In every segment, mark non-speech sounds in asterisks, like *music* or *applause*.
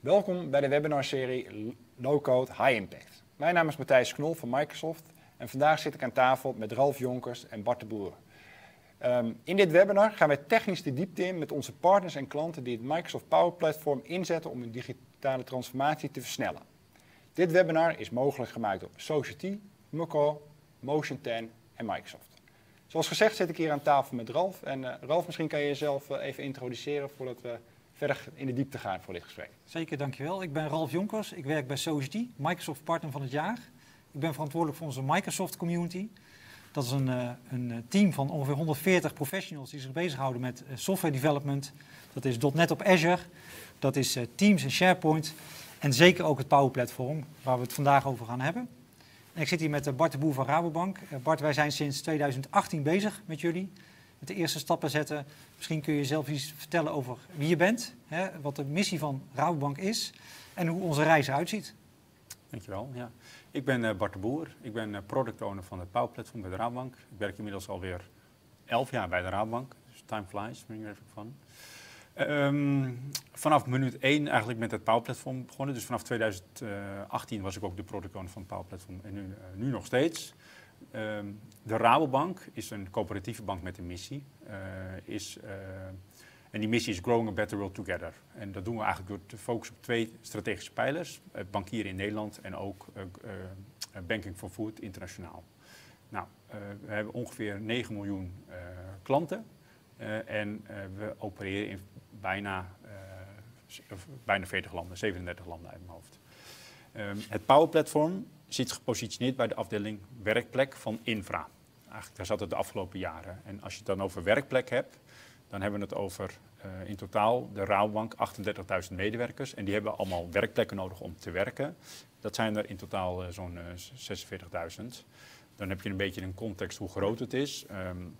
Welkom bij de webinarserie Low Code High Impact. Mijn naam is Matthijs Knol van Microsoft en vandaag zit ik aan tafel met Ralf Jonkers en Bart de Boer. Um, in dit webinar gaan wij technisch de diepte in met onze partners en klanten die het Microsoft Power Platform inzetten om hun digitale transformatie te versnellen. Dit webinar is mogelijk gemaakt door Society, Mucco, Motion 10 en Microsoft. Zoals gezegd zit ik hier aan tafel met Ralf. En uh, Ralf, misschien kan je jezelf uh, even introduceren voordat we verder in de diepte gaan voor dit gesprek. Zeker, dankjewel. Ik ben Ralf Jonkers. Ik werk bij Society, Microsoft Partner van het Jaar. Ik ben verantwoordelijk voor onze Microsoft Community. Dat is een, uh, een team van ongeveer 140 professionals die zich bezighouden met software development. Dat is .NET op Azure, dat is Teams en SharePoint en zeker ook het Power Platform, waar we het vandaag over gaan hebben. En ik zit hier met Bart de Boer van Rabobank. Bart, wij zijn sinds 2018 bezig met jullie. De eerste stappen zetten. Misschien kun je zelf iets vertellen over wie je bent, hè, wat de missie van Rabobank is en hoe onze reis eruit ziet. Dankjewel. Ja. Ik ben uh, Bart de Boer. Ik ben uh, product owner van het Power Platform bij de Rabobank. Ik werk inmiddels alweer elf jaar bij de Rabobank. Dus time flies, ben ik er even van. Um, vanaf minuut 1 eigenlijk met het Power Platform begonnen. Dus vanaf 2018 was ik ook de product owner van het Power Platform en nu nog steeds. Um, de Rabobank is een coöperatieve bank met een missie. Uh, is, uh, en die missie is Growing a Better World Together. En dat doen we eigenlijk door te focussen op twee strategische pijlers. Het bankieren in Nederland en ook Banking for Food internationaal. Nou, we hebben ongeveer 9 miljoen klanten. en we opereren in bijna, bijna 40 landen, 37 landen uit mijn hoofd. Um, het Power Platform zit gepositioneerd bij de afdeling werkplek van infra. Eigenlijk, daar zat het de afgelopen jaren. En als je het dan over werkplek hebt, dan hebben we het over uh, in totaal de Rabobank 38.000 medewerkers. En die hebben allemaal werkplekken nodig om te werken. Dat zijn er in totaal uh, zo'n uh, 46.000. Dan heb je een beetje een context hoe groot het is. Um,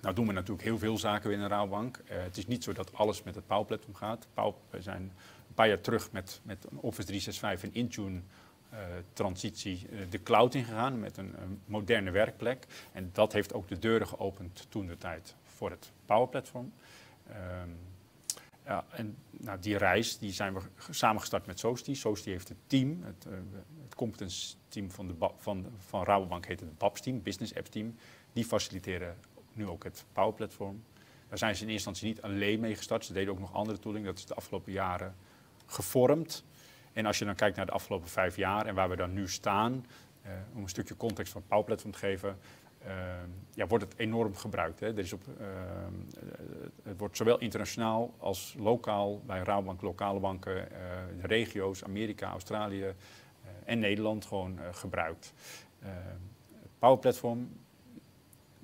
nou doen we natuurlijk heel veel zaken binnen de het is niet zo dat alles met het Power Platform gaat. Power, we zijn een paar jaar terug met, met Office 365 en Intune transitie uh, de cloud ingegaan met een, een, moderne werkplek. En dat heeft ook de deuren geopend toen de tijd voor het Power Platform. Um, ja, en nou, die reis die zijn we samengestart met Sosti. Sosti heeft het team, het, uh, competence team van, de van, van Rabobank heet het BAPS team, Business Apps team. Die faciliteren nu ook het Power Platform. Daar zijn ze in eerste instantie niet alleen mee gestart. Ze deden ook nog andere tooling. Dat is de afgelopen jaren gevormd. En als je dan kijkt naar de afgelopen vijf jaar en waar we dan nu staan, uh, om een stukje context van Power Platform te geven, uh, ja, wordt het enorm gebruikt. Hè. Er is op, uh, het wordt zowel internationaal als lokaal bij Rabobank, lokale banken, regio's, Amerika, Australië en Nederland gewoon gebruikt. Power Platform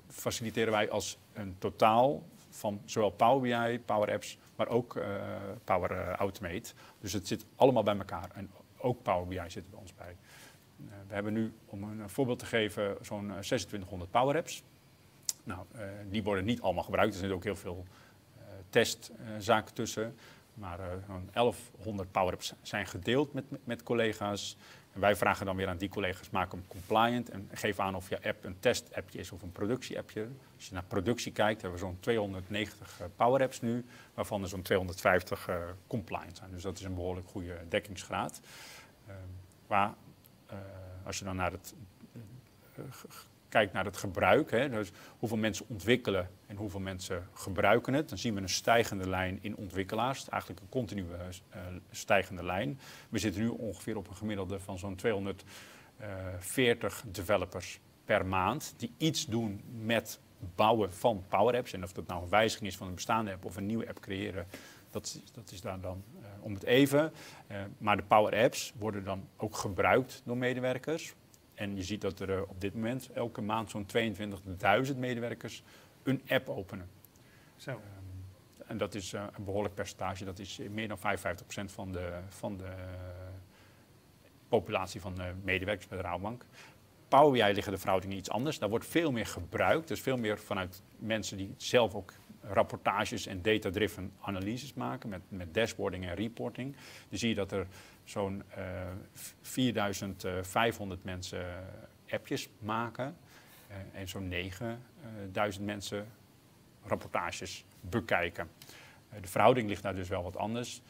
faciliteren wij als een totaal van zowel Power BI, Power Apps, maar ook uh, Power uh, Automate. Dus het zit allemaal bij elkaar. En ook Power BI zit bij ons bij. Uh, we hebben nu, om een voorbeeld te geven, zo'n 2600 Power Apps. Nou, die worden niet allemaal gebruikt. Er zitten ook heel veel testzaken tussen. Maar zo'n 1100 Power Apps zijn gedeeld met, met collega's. Wij vragen dan weer aan die collega's, maak hem compliant en geef aan of je app een test-appje is of een productie-appje. Als je naar productie kijkt, hebben we zo'n 290 uh, power apps nu, waarvan er zo'n 250 uh, compliant zijn. Dus dat is een behoorlijk goede dekkingsgraad. Uh, maar als je dan naar het kijkt naar het gebruik, hè, dus hoeveel mensen ontwikkelen en hoeveel mensen gebruiken het, dan zien we een stijgende lijn in ontwikkelaars. Eigenlijk een continue uh, stijgende lijn. We zitten nu ongeveer op een gemiddelde van zo'n 240 developers per maand die iets doen met bouwen van Power Apps. En of dat nou een wijziging is van een bestaande app of een nieuwe app creëren, dat, dat is daar dan om het even. Maar de Power Apps worden dan ook gebruikt door medewerkers. En je ziet dat er op dit moment elke maand zo'n 22.000 medewerkers een app openen. Zo. Um, en dat is uh, een behoorlijk percentage. Dat is meer dan 55% van de, van de populatie van de medewerkers bij de Rabobank. Power liggen de verhoudingen iets anders. Daar wordt veel meer gebruikt. Dus veel meer vanuit mensen die zelf ook rapportages en data-driven analyses maken met, met dashboarding en reporting. Dan zie je dat er zo'n uh, 4500 mensen appjes maken en zo'n 9000 mensen rapportages bekijken. De verhouding ligt daar dus wel wat anders.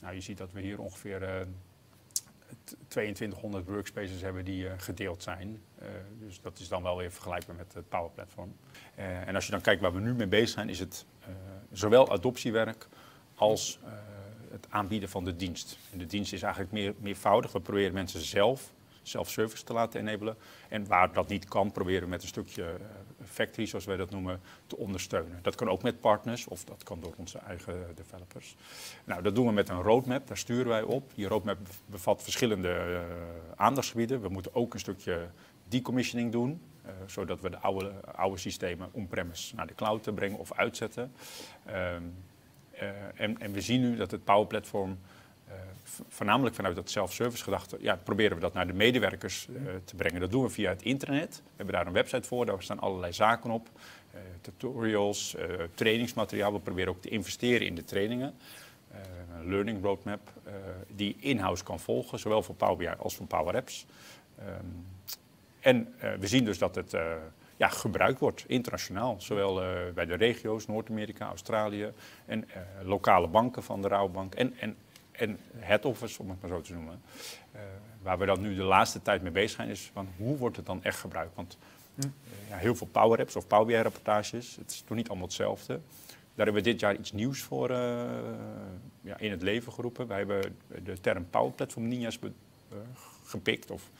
Nou, je ziet dat we hier ongeveer eh, t- 2200 workspaces hebben die eh, gedeeld zijn. Eh, dus dat is dan wel weer vergelijkbaar met het Power Platform. Eh, en als je dan kijkt waar we nu mee bezig zijn, is het eh, zowel adoptiewerk als eh, het aanbieden van de dienst. En de dienst is eigenlijk meer, meervoudig. We proberen mensen zelf self-service te laten enabelen. En waar dat niet kan, proberen we met een stukje eh, factory, zoals wij dat noemen, te ondersteunen. Dat kan ook met partners of dat kan door onze eigen developers. Nou, dat doen we met een roadmap, daar sturen wij op. Die roadmap bevat verschillende eh, aandachtsgebieden. We moeten ook een stukje decommissioning doen, eh, zodat we de oude, oude systemen on-premise naar de cloud te brengen of uitzetten. Ehm, eh, en, en we zien nu dat het Power Platform eh, voornamelijk vanuit dat self-service gedachte, ja, proberen we dat naar de medewerkers eh, te brengen. Dat doen we via het internet. We hebben daar een website voor, daar staan allerlei zaken op. eh, tutorials, eh, trainingsmateriaal. We proberen ook te investeren in de trainingen. Eh, een learning roadmap eh, die in-house kan volgen, zowel voor Power BI als voor Power Apps. Ehm, en eh, we zien dus dat het eh, ja, gebruikt wordt internationaal. Zowel eh, bij de regio's, Noord-Amerika, Australië en eh, lokale banken van de Rabobank en, en, en head office, om het maar zo te noemen. Eh, waar we dan nu de laatste tijd mee bezig zijn, is van hoe wordt het dan echt gebruikt? Want eh, ja, heel veel Power Apps of Power BI rapportages, het is toch niet allemaal hetzelfde. Daar hebben we dit jaar iets nieuws voor ja, in het leven geroepen. Wij hebben de term Power Platform Ninjas gepikt. Of,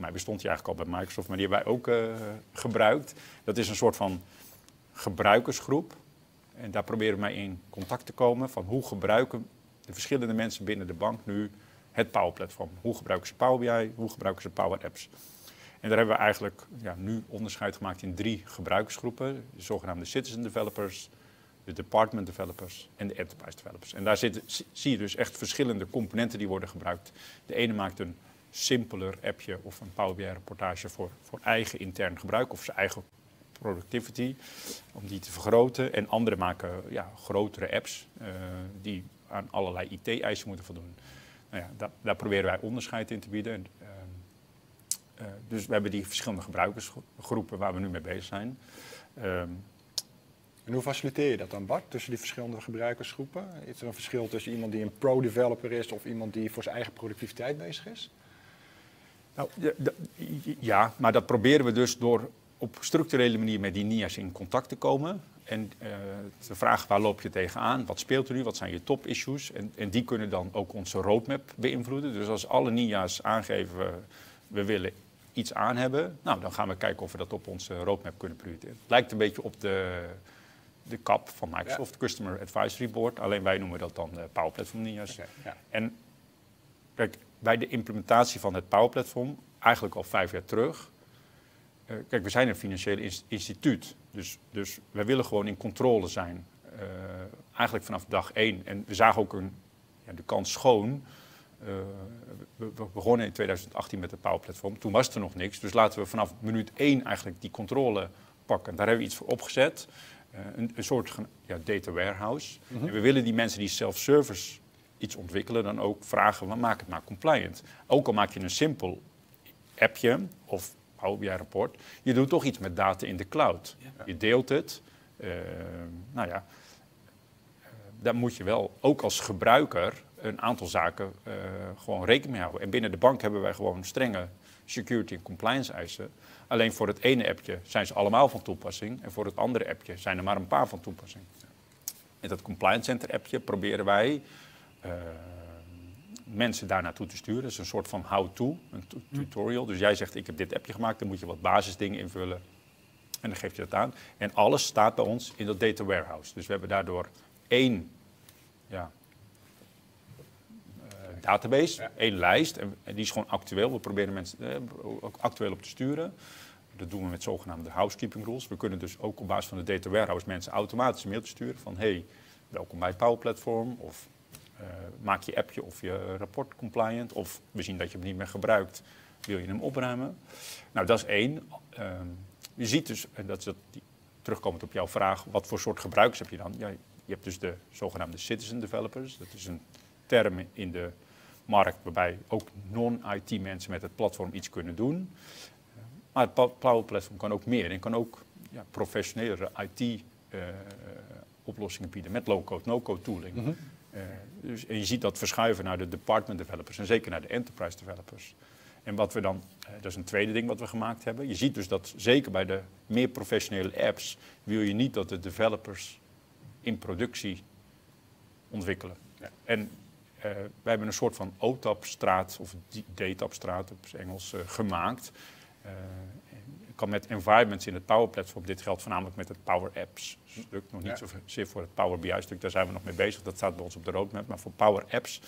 voor mij bestond die eigenlijk al bij Microsoft, maar die hebben wij ook eh, gebruikt. Dat is een soort van gebruikersgroep. En daar proberen mee in contact te komen van hoe gebruiken de verschillende mensen binnen de bank nu het Power Platform. Hoe gebruiken ze Power BI, hoe gebruiken ze Power Apps. En daar hebben we eigenlijk ja, nu onderscheid gemaakt in drie gebruikersgroepen. De zogenaamde citizen developers, de department developers en de enterprise developers. En daar zie- zie je dus echt verschillende componenten die worden gebruikt. De ene maakt een simpeler appje of een Power BI rapportage voor, voor eigen intern gebruik of zijn eigen productivity, om die te vergroten. En anderen maken ja, grotere apps eh, die aan allerlei IT-eisen moeten voldoen. Nou ja, daar, proberen wij onderscheid in te bieden. En, ehm, eh, dus we hebben die verschillende gebruikersgroepen waar we nu mee bezig zijn. Ehm, En hoe faciliteer je dat dan, Bart, tussen die verschillende gebruikersgroepen? Is er een verschil tussen iemand die een pro-developer is of iemand die voor zijn eigen productiviteit bezig is? Nou, ja, maar dat proberen we dus door op structurele manier met die NIA's in contact te komen. En eh, te vragen waar loop je tegenaan, wat speelt er nu, wat zijn je top-issues. En, en die kunnen dan ook onze roadmap beïnvloeden. Dus als alle NIA's aangeven, we willen iets aan hebben, nou, dan gaan we kijken of we dat op onze roadmap kunnen prioriteren. Het lijkt een beetje op de, de CAP van Microsoft, Customer Advisory Board. Alleen wij noemen dat dan de Power Platform NIA's. Ja. En kijk, bij de implementatie van het Power Platform, eigenlijk al vijf jaar terug. eh, kijk, we zijn een financieel ins- instituut. Dus, dus wij willen gewoon in controle zijn. eh, eigenlijk vanaf dag één. En we zagen ook een, ja, de kans schoon. eh, we, we begonnen in 2018 met het Power Platform. Toen was er nog niks. Dus laten we vanaf minuut één eigenlijk die controle pakken. Daar hebben we iets voor opgezet. Een, een soort ja, data warehouse. En we willen die mensen die self-service iets ontwikkelen, dan ook vragen, maar maak het maar compliant. Ook al maak je een simpel appje of Power BI rapport, je doet toch iets met data in de cloud. Je deelt het. eh, nou ja, eh, daar moet je wel ook als gebruiker een aantal zaken eh, gewoon rekening mee houden. En binnen de bank hebben wij gewoon strenge security en compliance eisen. Alleen voor het ene appje zijn ze allemaal van toepassing en voor het andere appje zijn er maar een paar van toepassing. Met dat compliance center appje proberen wij eh, mensen daar naartoe te sturen. Dat is een soort van how-to, een tu- tutorial. Dus jij zegt, ik heb dit appje gemaakt, dan moet je wat basisdingen invullen. En dan geef je dat aan. En alles staat bij ons in dat data warehouse. Dus we hebben daardoor één ja, eh, database, Ja. één lijst. En, en die is gewoon actueel. We proberen mensen eh, ook actueel op te sturen. Dat doen we met zogenaamde housekeeping rules. We kunnen dus ook op basis van de data warehouse mensen automatisch een mailtje sturen van hey, welkom bij het Power Platform. Of maak je appje of je rapport compliant. Of we zien dat je hem niet meer gebruikt, wil je hem opruimen. Nou, dat is één. Ehm, je ziet dus, en dat is dat, die, terugkomend op jouw vraag, wat voor soort gebruikers heb je dan? Ja, je hebt dus de zogenaamde citizen developers. Dat is een term in de markt waarbij ook non-IT mensen met het platform iets kunnen doen. Maar het Power Platform kan ook meer en kan ook ja, IT-oplossingen bieden met low-code, no-code tooling. Mhm. Eh, Dus, en je ziet dat verschuiven naar de department developers en zeker naar de enterprise developers. En wat we dan, eh, dat is een tweede ding wat we gemaakt hebben. Je ziet dus dat zeker bij de meer professionele apps wil je niet dat de developers in productie ontwikkelen. Ja. En eh, wij hebben een soort van OTAP-straat, of DTAP-straat op Engels, eh, gemaakt. Eh, kan met environments in het Power Platform, dit geldt voornamelijk met het Power Apps stuk, nog niet Ja. zozeer voor het Power BI stuk, daar zijn we nog mee bezig, dat staat bij ons op de roadmap. Maar voor Power Apps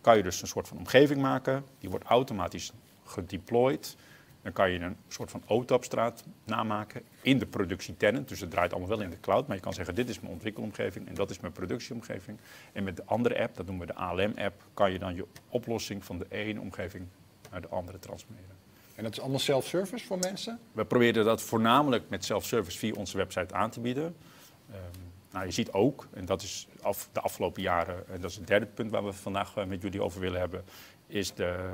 kan je dus een soort van omgeving maken, die wordt automatisch gedeployed. Dan kan je een soort van OTAP-straat namaken in de productietenant. Dus het draait allemaal wel in de cloud. Maar je kan zeggen, dit is mijn ontwikkelomgeving en dat is mijn productieomgeving. En met de andere app, dat noemen we de ALM-app, kan je dan je oplossing van de ene omgeving naar de andere transformeren. En dat is allemaal self-service voor mensen? We proberen dat voornamelijk met self-service via onze website aan te bieden. Ehm, nou, je ziet ook, en dat is af, de afgelopen jaren, en dat is het derde punt waar we vandaag eh, met jullie over willen hebben, is de.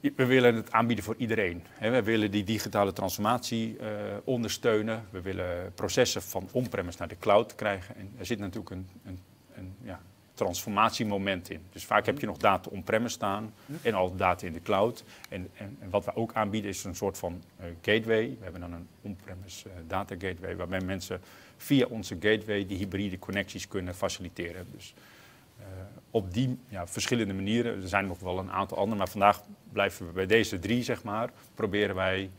We willen het aanbieden voor iedereen. We willen die digitale transformatie eh, ondersteunen. We willen processen van on-premise naar de cloud krijgen. En er zit natuurlijk een, een, een ja, transformatiemoment in. Dus vaak heb je nog data on-premise staan en al data in de cloud. En, en, wat we ook aanbieden is een soort van eh, gateway. We hebben dan een on-premise eh, data gateway waarbij mensen via onze gateway die hybride connecties kunnen faciliteren. Dus eh, op die ja, verschillende manieren, er zijn nog wel een aantal andere, maar vandaag blijven we bij deze drie, zeg maar, proberen wij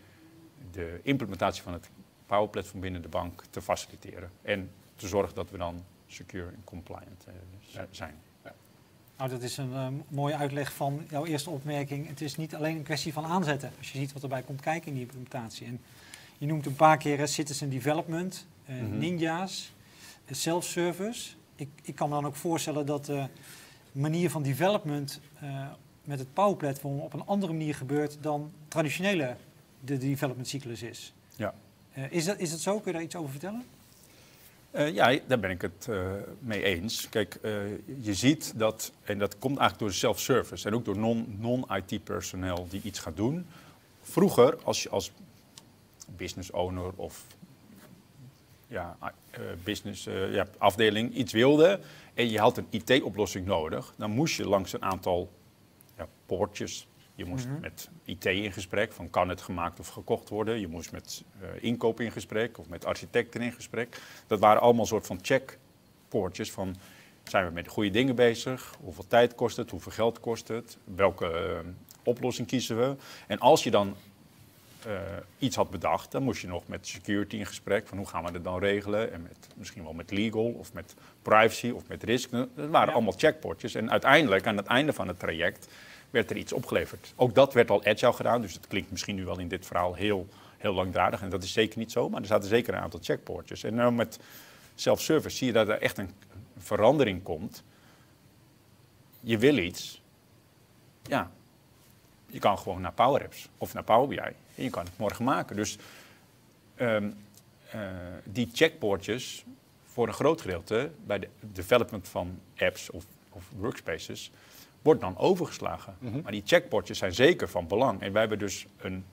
de implementatie van het Power Platform binnen de bank te faciliteren. En te zorgen dat we dan secure en compliant eh, zijn. Nou, dat is een eh, mooie uitleg van jouw eerste opmerking. Het is niet alleen een kwestie van aanzetten. Als je ziet wat erbij komt kijken in die implementatie. En je noemt een paar keer citizen development, eh, Mhm. ninja's, self-service. Ik, ik kan me dan ook voorstellen dat de manier van development eh, met het Power Platform op een andere manier gebeurt dan traditionele de development cyclus is. Ja. Eh, is, dat, is dat zo? Kun je daar iets over vertellen? Eh, ja, daar ben ik het eh, mee eens. Kijk, eh, je ziet dat, en dat komt eigenlijk door self-service en ook door non- non-IT-personeel die iets gaat doen. Vroeger, als je als business owner of ja, business ja, afdeling iets wilde en je had een IT-oplossing nodig, dan moest je langs een aantal ja, poortjes. Je moest Mhm. met IT in gesprek, van kan het gemaakt of gekocht worden. Je moest met eh, inkoop in gesprek of met architecten in gesprek. Dat waren allemaal soort van checkpoortjes van zijn we met de goede dingen bezig? Hoeveel tijd kost het? Hoeveel geld kost het? Welke eh, oplossing kiezen we? En als je dan eh, iets had bedacht, dan moest je nog met security in gesprek van hoe gaan we dat dan regelen? En met, misschien wel met legal of met privacy of met risk. Dat waren Ja. allemaal checkpoortjes. En uiteindelijk, aan het einde van het traject, werd er iets opgeleverd. Ook dat werd al agile gedaan, dus het klinkt misschien nu wel in dit verhaal heel, heel langdradig. En dat is zeker niet zo, maar er zaten zeker een aantal checkpoortjes. En nou met self-service zie je dat er echt een, een verandering komt. Je wil iets, ja, je kan gewoon naar Power Apps of naar Power BI en je kan het morgen maken. Dus ehm, eh, die checkpoortjes voor een groot gedeelte bij de development van apps of, of workspaces wordt dan overgeslagen. Mhm. Maar die checkpoortjes zijn zeker van belang. En wij hebben dus een,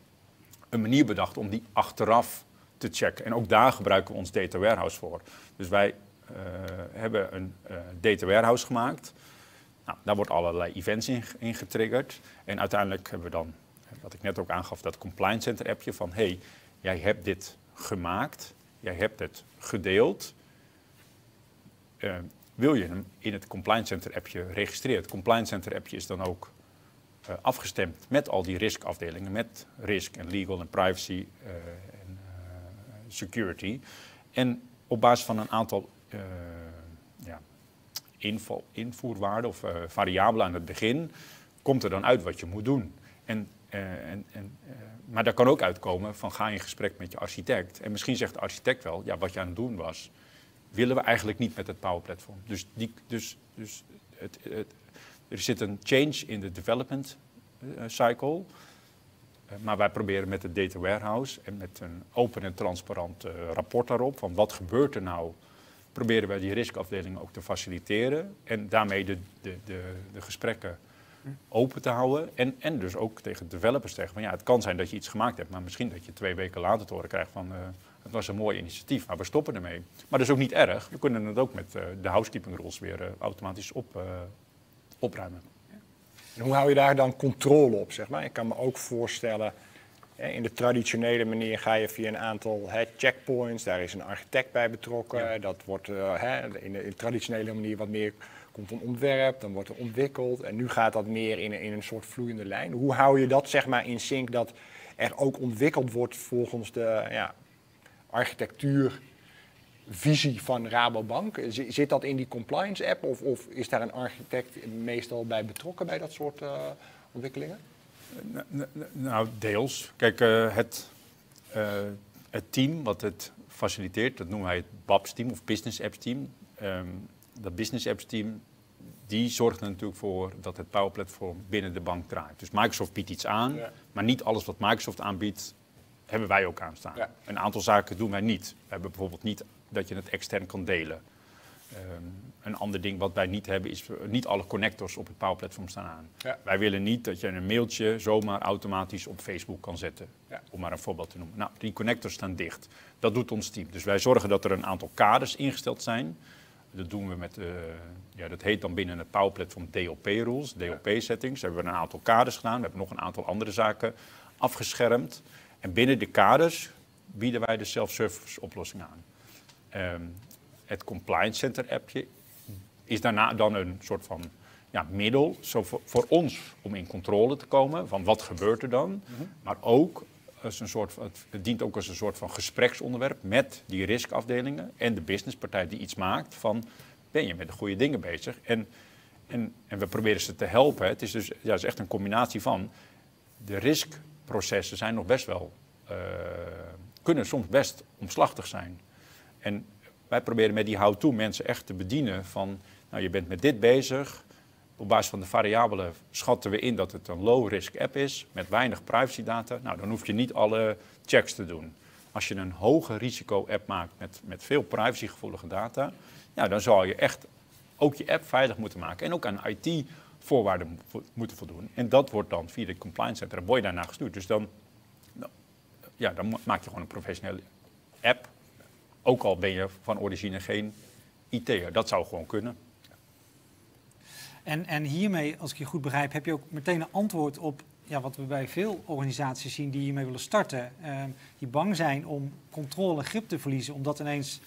een manier bedacht om die achteraf te checken. En ook daar gebruiken we ons data warehouse voor. Dus wij eh, hebben een eh, data warehouse gemaakt. Nou, daar wordt allerlei events in, in getriggerd. En uiteindelijk hebben we dan, wat ik net ook aangaf, dat compliance center appje van... hey, jij hebt dit gemaakt, jij hebt het gedeeld. Eh, wil je hem in het compliance center appje registreren? Het compliance center appje is dan ook eh, afgestemd met al die riskafdelingen, met risk en legal en privacy eh, en eh, security. En op basis van een aantal ja, invoerwaarden of variabelen aan het begin, komt er dan uit wat je moet doen. En, en, en, maar daar kan ook uitkomen van ga in gesprek met je architect. En misschien zegt de architect wel, ja, wat je aan het doen was, willen we eigenlijk niet met het Power Platform. Dus, die, dus, dus het, er zit een change in de development eh, cycle. Eh, maar wij proberen met het data warehouse en met een open en transparant eh, rapport daarop, van wat gebeurt er nou, proberen wij die riskafdelingen ook te faciliteren en daarmee de, de, de, de gesprekken open te houden. En, en dus ook tegen developers zeggen van ja, het kan zijn dat je iets gemaakt hebt, maar misschien dat je twee weken later te horen krijgt van Het was een mooi initiatief, maar we stoppen ermee. Maar dat is ook niet erg. We kunnen het ook met uh, de housekeeping rules weer uh, automatisch op, uh, opruimen. En hoe hou je daar dan controle op, zeg maar? Ik kan me ook voorstellen, in de traditionele manier ga je via een aantal checkpoints, daar is een architect bij betrokken. Ja. Dat wordt in, de, in de traditionele manier wat meer komt een ontwerp, dan wordt er ontwikkeld. En nu gaat dat meer in, in een soort vloeiende lijn. Hoe hou je dat zeg maar in sync dat er ook ontwikkeld wordt volgens de ja, architectuurvisie van Rabobank? Zit dat in die compliance app of, of is daar een architect meestal bij betrokken bij dat soort uh, ontwikkelingen? Nou, deels. Kijk, uh, het, uh, het team wat het faciliteert, dat noemen wij het BAPS-team of Business Apps Team. Um, dat Business Apps Team die zorgt er natuurlijk voor dat het Power Platform binnen de bank draait. Dus Microsoft biedt iets aan, ja. maar niet alles wat Microsoft aanbiedt, hebben wij ook aanstaan. Ja. Een aantal zaken doen wij niet. We hebben bijvoorbeeld niet dat je het extern kan delen. Um, een ander ding wat wij niet hebben is niet alle connectors op het Power Platform staan aan. Ja. Wij willen niet dat je een mailtje zomaar automatisch op Facebook kan zetten. Ja. Om maar een voorbeeld te noemen. Nou, die connectors staan dicht. Dat doet ons team. Dus wij zorgen dat er een aantal kaders ingesteld zijn. Dat doen we met, uh, ja, dat heet dan binnen het Power Platform DLP rules, DLP settings. Daar hebben we een aantal kaders gedaan. We hebben nog een aantal andere zaken afgeschermd. En binnen de kaders bieden wij de self-service oplossing aan. Um, het Compliance Center appje is daarna dan een soort van ja, middel zo voor, voor, ons om in controle te komen van wat gebeurt er dan. Mm -hmm. Maar ook als een soort, het dient ook als een soort van gespreksonderwerp met die riskafdelingen en de businesspartij die iets maakt van ben je met de goede dingen bezig. En, en, en we proberen ze te helpen. Het is dus ja, het is echt een combinatie van de riskprocessen zijn nog best wel, uh, kunnen soms best omslachtig zijn. En wij proberen met die how-to mensen echt te bedienen van, nou je bent met dit bezig, op basis van de variabelen schatten we in dat het een low-risk app is met weinig privacydata. Nou, dan hoef je niet alle checks te doen. Als je een hoge risico-app maakt met, met veel privacygevoelige data, ja, dan zal je echt ook je app veilig moeten maken en ook aan IT-voorwaarden moeten voldoen. En dat wordt dan via de compliance center, word daarna gestuurd. Dus dan, ja, dan maak je gewoon een professionele app, ook al ben je van origine geen IT'er. Dat zou gewoon kunnen. En, en hiermee, als ik je goed begrijp, heb je ook meteen een antwoord op ja, wat we bij veel organisaties zien die hiermee willen starten. Uh, die bang zijn om controle en grip te verliezen, omdat ineens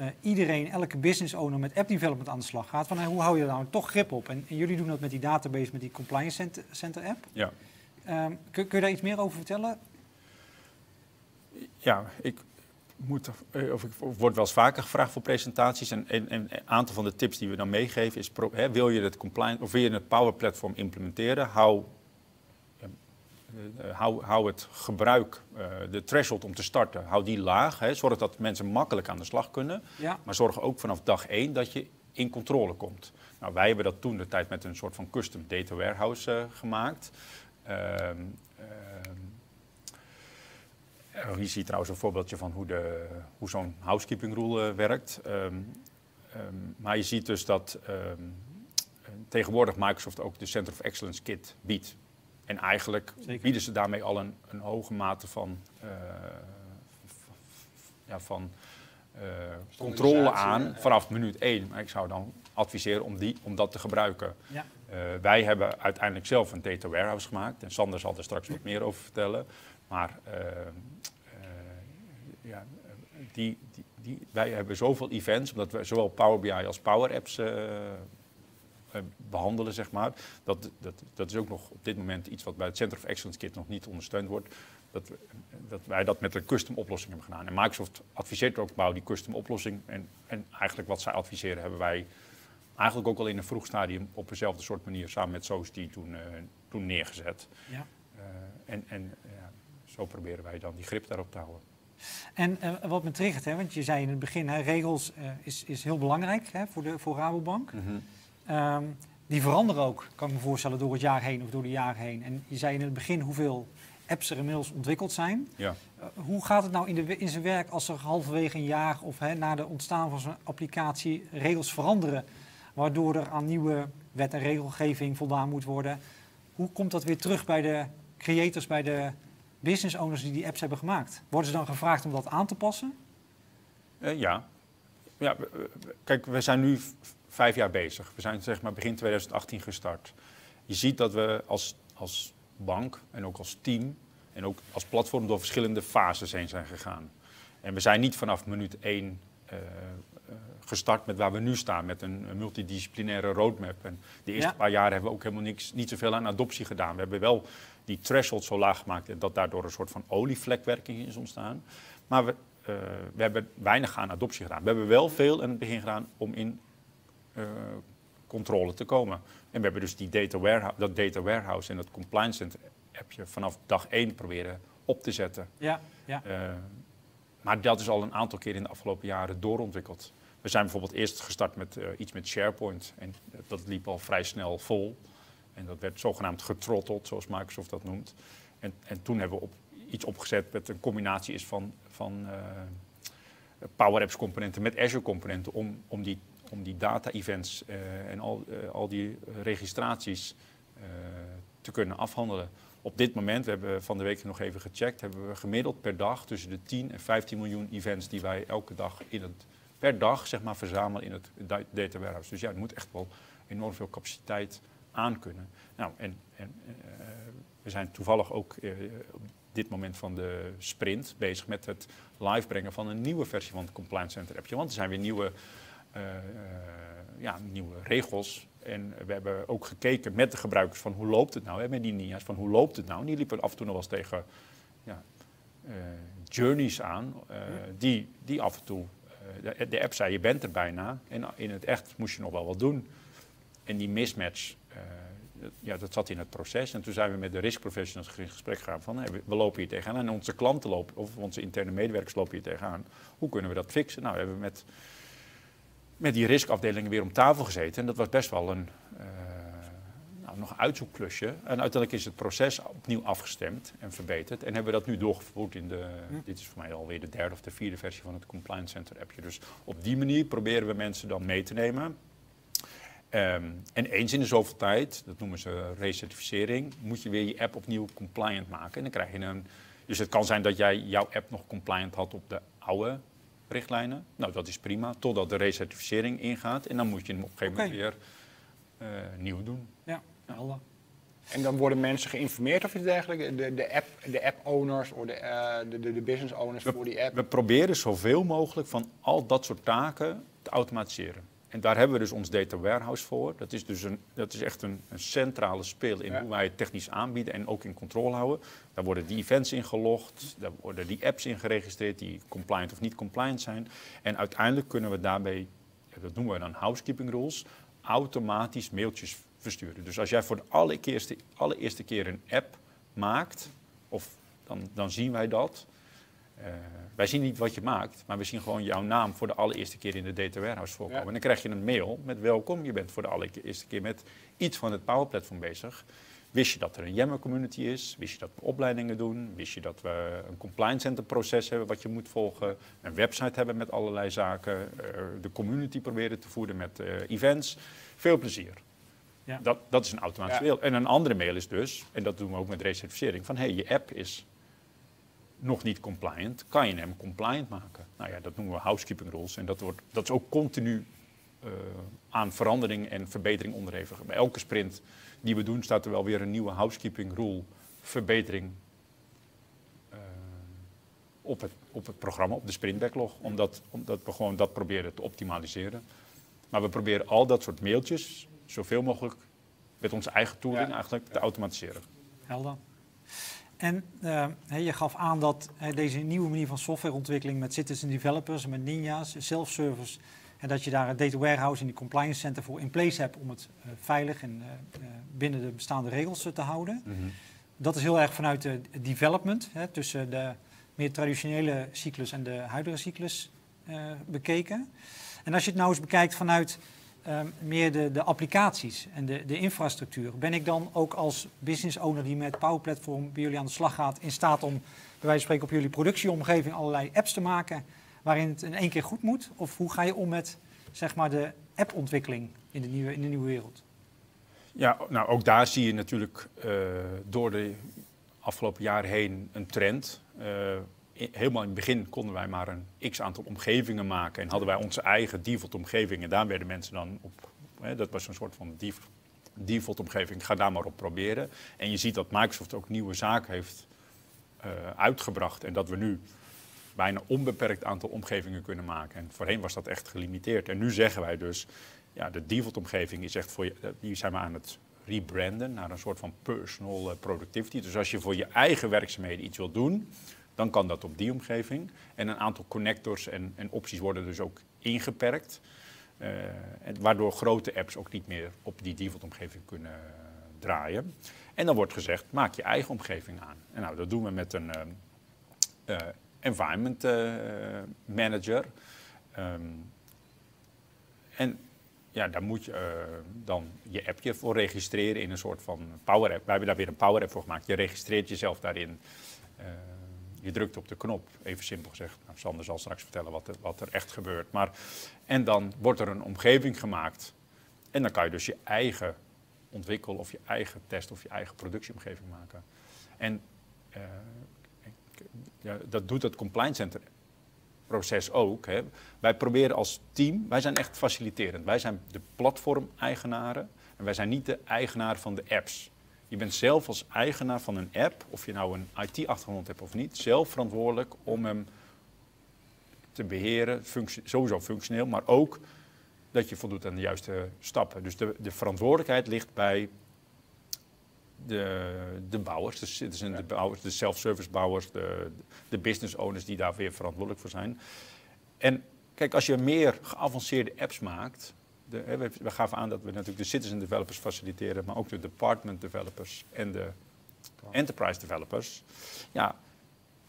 uh, iedereen, elke business owner met app development aan de slag gaat. Van, hey, hoe hou je daar nou toch grip op? En, en, jullie doen dat met die database, met die Compliance Center, Center app. Ja. Um, kun, kun je daar iets meer over vertellen? Ja, ik, moet, eh, of ik word wel eens vaker gevraagd voor presentaties. En, en, en, een aantal van de tips die we dan meegeven is: hè, wil je het compliant of wil je het Power Platform implementeren? Hou, hou, hou het gebruik, uh, de threshold om te starten, hou die laag. Hè, zorg dat mensen makkelijk aan de slag kunnen. Ja. Maar zorg ook vanaf dag één dat je in controle komt. Nou, wij hebben dat toen de tijd met een soort van custom data warehouse gemaakt. Ehm, hier zie je trouwens een voorbeeldje van hoe, de, hoe zo'n housekeeping rule werkt. Um, um, maar je ziet dus dat um, tegenwoordig Microsoft ook de Center of Excellence Kit biedt. En eigenlijk Zeker. bieden ze daarmee al een, een hoge mate van, uh, ja, van uh, controle aan vanaf minuut één. Maar ik zou dan adviseren om, die, om dat te gebruiken. Ja. wij hebben uiteindelijk zelf een data warehouse gemaakt. En Sander zal er straks wat meer over vertellen. Maar uh, uh, ja, die, die, die, wij hebben zoveel events, omdat we zowel Power BI als Power Apps uh, behandelen, zeg maar. Dat, dat, dat is ook nog op dit moment iets wat bij het Center of Excellence Kit nog niet ondersteund wordt. Dat, we, dat wij dat met een custom oplossing hebben gedaan. En Microsoft adviseert ook, bouw die custom oplossing. En, en eigenlijk wat zij adviseren hebben wij eigenlijk ook al in een vroeg stadium op dezelfde soort manier samen met die toen, toen neergezet. Ja. en, en zo proberen wij dan die grip daarop te houden. En uh, wat me triggert, hè, want je zei in het begin, hè, regels is, is heel belangrijk hè, voor, de, voor Rabobank. Mm -hmm. Um, die veranderen ook, kan ik me voorstellen, door het jaar heen of door de jaren heen. En je zei in het begin hoeveel apps er inmiddels ontwikkeld zijn. Ja. Uh, hoe gaat het nou in, de, in zijn werk als er halverwege een jaar of hè, na de ontstaan van zo'n applicatie regels veranderen, waardoor er aan nieuwe wet en regelgeving voldaan moet worden? Hoe komt dat weer terug bij de creators, bij de business owners die die apps hebben gemaakt? Worden ze dan gevraagd om dat aan te passen? Uh, ja. ja. Kijk, we zijn nu vijf jaar bezig. We zijn zeg maar begin 2018 gestart. Je ziet dat we als, als bank en ook als team en ook als platform door verschillende fases heen zijn gegaan. En we zijn niet vanaf minuut één uh, gestart met waar we nu staan, met een, multidisciplinaire roadmap. En de eerste paar jaar hebben we ook helemaal niks, niet zoveel aan adoptie gedaan. We hebben wel die threshold zo laag gemaakt dat daardoor een soort van olievlekwerking is ontstaan. Maar we, uh, we hebben weinig aan adoptie gedaan. We hebben wel veel in het begin gedaan om in controle te komen. En we hebben dus die data warehouse, dat data warehouse en dat compliance center heb je vanaf dag één proberen op te zetten. Ja, ja. Uh, maar dat is al een aantal keer in de afgelopen jaren doorontwikkeld. We zijn bijvoorbeeld eerst gestart met uh, iets met SharePoint. En dat liep al vrij snel vol. En dat werd zogenaamd getrotteld, zoals Microsoft dat noemt. En, en toen hebben we op, iets opgezet met een combinatie is van, van uh, Power Apps componenten met Azure componenten. Om, om die, om die data-events uh, en al, al die registraties te kunnen afhandelen. Op dit moment, we hebben van de week nog even gecheckt, hebben we gemiddeld per dag tussen de 10 en 15 miljoen events die wij elke dag in het, per dag zeg maar, verzamelen in het data warehouse. Dus ja, er moet echt wel enorm veel capaciteit aan kunnen. Nou, en, en we zijn toevallig ook op dit moment van de sprint bezig met het live brengen van een nieuwe versie van het Compliance Center appje. Want er zijn weer nieuwe, ja, nieuwe regels en we hebben ook gekeken met de gebruikers van hoe loopt het nou, hè, met die NIA's, van hoe loopt het nou. En die liepen af en toe nog wel eens tegen ja, uh, journeys aan, die, die af en toe, de, de, app zei je bent er bijna en in het echt moest je nog wel wat doen. En die mismatch, ja, dat zat in het proces. En toen zijn we met de risk professionals in gesprek gegaan van hey, we lopen hier tegenaan en onze klanten lopen, of onze interne medewerkers lopen hier tegenaan. Hoe kunnen we dat fixen? Nou, we hebben met met die riskafdelingen weer om tafel gezeten. En dat was best wel een uh, nou, nog een uitzoekklusje. En uiteindelijk is het proces opnieuw afgestemd en verbeterd. En hebben we dat nu doorgevoerd in de. Dit is voor mij alweer de derde of de vierde versie van het Compliance Center appje. Dus op die manier proberen we mensen dan mee te nemen. Um, en eens in de zoveel tijd, dat noemen ze recertificering, moet je weer je app opnieuw compliant maken. En dan krijg je een. Dus het kan zijn dat jij jouw app nog compliant had op de oude richtlijnen. Nou, dat is prima, totdat de recertificering ingaat. En dan moet je hem op een gegeven moment weer uh, nieuw doen. Ja, helder. En dan worden mensen geïnformeerd of iets dergelijks? De, de, app, de app-owners of de, uh, de, de, de business-owners voor die app? We proberen zoveel mogelijk van al dat soort taken te automatiseren. En daar hebben we dus ons data warehouse voor. Dat is dus een, dat is echt een, een centrale speel in hoe wij het technisch aanbieden en ook in controle houden. Daar worden die events ingelogd, daar worden die apps in geregistreerd die compliant of niet compliant zijn. En uiteindelijk kunnen we daarbij, dat noemen we dan housekeeping rules, automatisch mailtjes versturen. Dus als jij voor de allereerste, allereerste keer een app maakt, of dan, dan zien wij dat. Uh, wij zien niet wat je maakt, maar we zien gewoon jouw naam voor de allereerste keer in de data warehouse voorkomen. Ja. En dan krijg je een mail met welkom, je bent voor de allereerste keer met iets van het Power Platform bezig. Wist je dat er een Yammer community is? Wist je dat we opleidingen doen? Wist je dat we een compliance center proces hebben wat je moet volgen? Een website hebben met allerlei zaken? Uh, de community proberen te voeden met uh, events? Veel plezier. Ja. Dat, dat is een automatische ja. mail. En een andere mail is dus, en dat doen we ook met recertificering, van hé, hey, je app is nog niet compliant, kan je hem compliant maken. Nou ja, dat noemen we housekeeping rules. En dat, wordt, dat is ook continu uh, aan verandering en verbetering onderhevig. Bij elke sprint die we doen, staat er wel weer een nieuwe housekeeping rule verbetering uh, op, het, op het programma, op de sprint backlog. Omdat, omdat we gewoon dat proberen te optimaliseren. Maar we proberen al dat soort mailtjes zoveel mogelijk met onze eigen tooling ja. eigenlijk te automatiseren. Helder. En uh, je gaf aan dat deze nieuwe manier van softwareontwikkeling met citizen developers, met ninja's, self-service, en dat je daar een data warehouse en die compliance center voor in place hebt om het uh, veilig en binnen de bestaande regels te houden. Mm -hmm. Dat is heel erg vanuit de development, hè, tussen de meer traditionele cyclus en de huidige cyclus bekeken. En als je het nou eens bekijkt vanuit um, meer de, de, applicaties en de, de, infrastructuur. Ben ik dan ook als business owner die met Power Platform bij jullie aan de slag gaat, in staat om bij wijze van spreken op jullie productieomgeving allerlei apps te maken waarin het in één keer goed moet? Of hoe ga je om met zeg maar, de appontwikkeling in de nieuwe, in de nieuwe wereld? Ja, nou ook daar zie je natuurlijk uh, door de afgelopen jaar heen een trend. Uh, helemaal in het begin konden wij maar een x aantal omgevingen maken en hadden wij onze eigen default omgevingen. Daar werden mensen dan op, hè, dat was een soort van default omgeving, ga daar maar op proberen. En je ziet dat Microsoft ook nieuwe zaken heeft uh, uitgebracht en dat we nu bijna onbeperkt aantal omgevingen kunnen maken. En voorheen was dat echt gelimiteerd. En nu zeggen wij dus, ja, de default omgeving is echt voor je, die zijn we aan het rebranden naar een soort van personal eh, productivity. Dus als je voor je eigen werkzaamheden iets wilt doen, dan kan dat op die omgeving. En een aantal connectors en, en opties worden dus ook ingeperkt. Uh, waardoor grote apps ook niet meer op die default omgeving kunnen draaien. En dan wordt gezegd, maak je eigen omgeving aan. En nou, dat doen we met een uh, environment manager. Um, en ja, daar moet je dan je appje voor registreren in een soort van Power App. Wij hebben daar weer een Power App voor gemaakt. Je registreert jezelf daarin. Je drukt op de knop, even simpel gezegd. Nou, Sander zal straks vertellen wat er, wat er echt gebeurt. Maar, en dan wordt er een omgeving gemaakt. En dan kan je dus je eigen ontwikkel of je eigen test of je eigen productieomgeving maken. En uh, ja, dat doet het Compliance Center proces ook. Hè. Wij proberen als team, wij zijn echt faciliterend. Wij zijn de platform-eigenaren en wij zijn niet de eigenaar van de apps. Je bent zelf als eigenaar van een app, of je nou een IT-achtergrond hebt of niet, zelf verantwoordelijk om hem te beheren, sowieso functioneel, maar ook dat je voldoet aan de juiste stappen. Dus de, de verantwoordelijkheid ligt bij de, de bouwers, de citizen, de bouwers, de self-service bouwers, de, de business owners die daar weer verantwoordelijk voor zijn. En kijk, als je meer geavanceerde apps maakt, de, we, gaven aan dat we natuurlijk de citizen developers faciliteren, maar ook de department developers en de enterprise developers. Ja,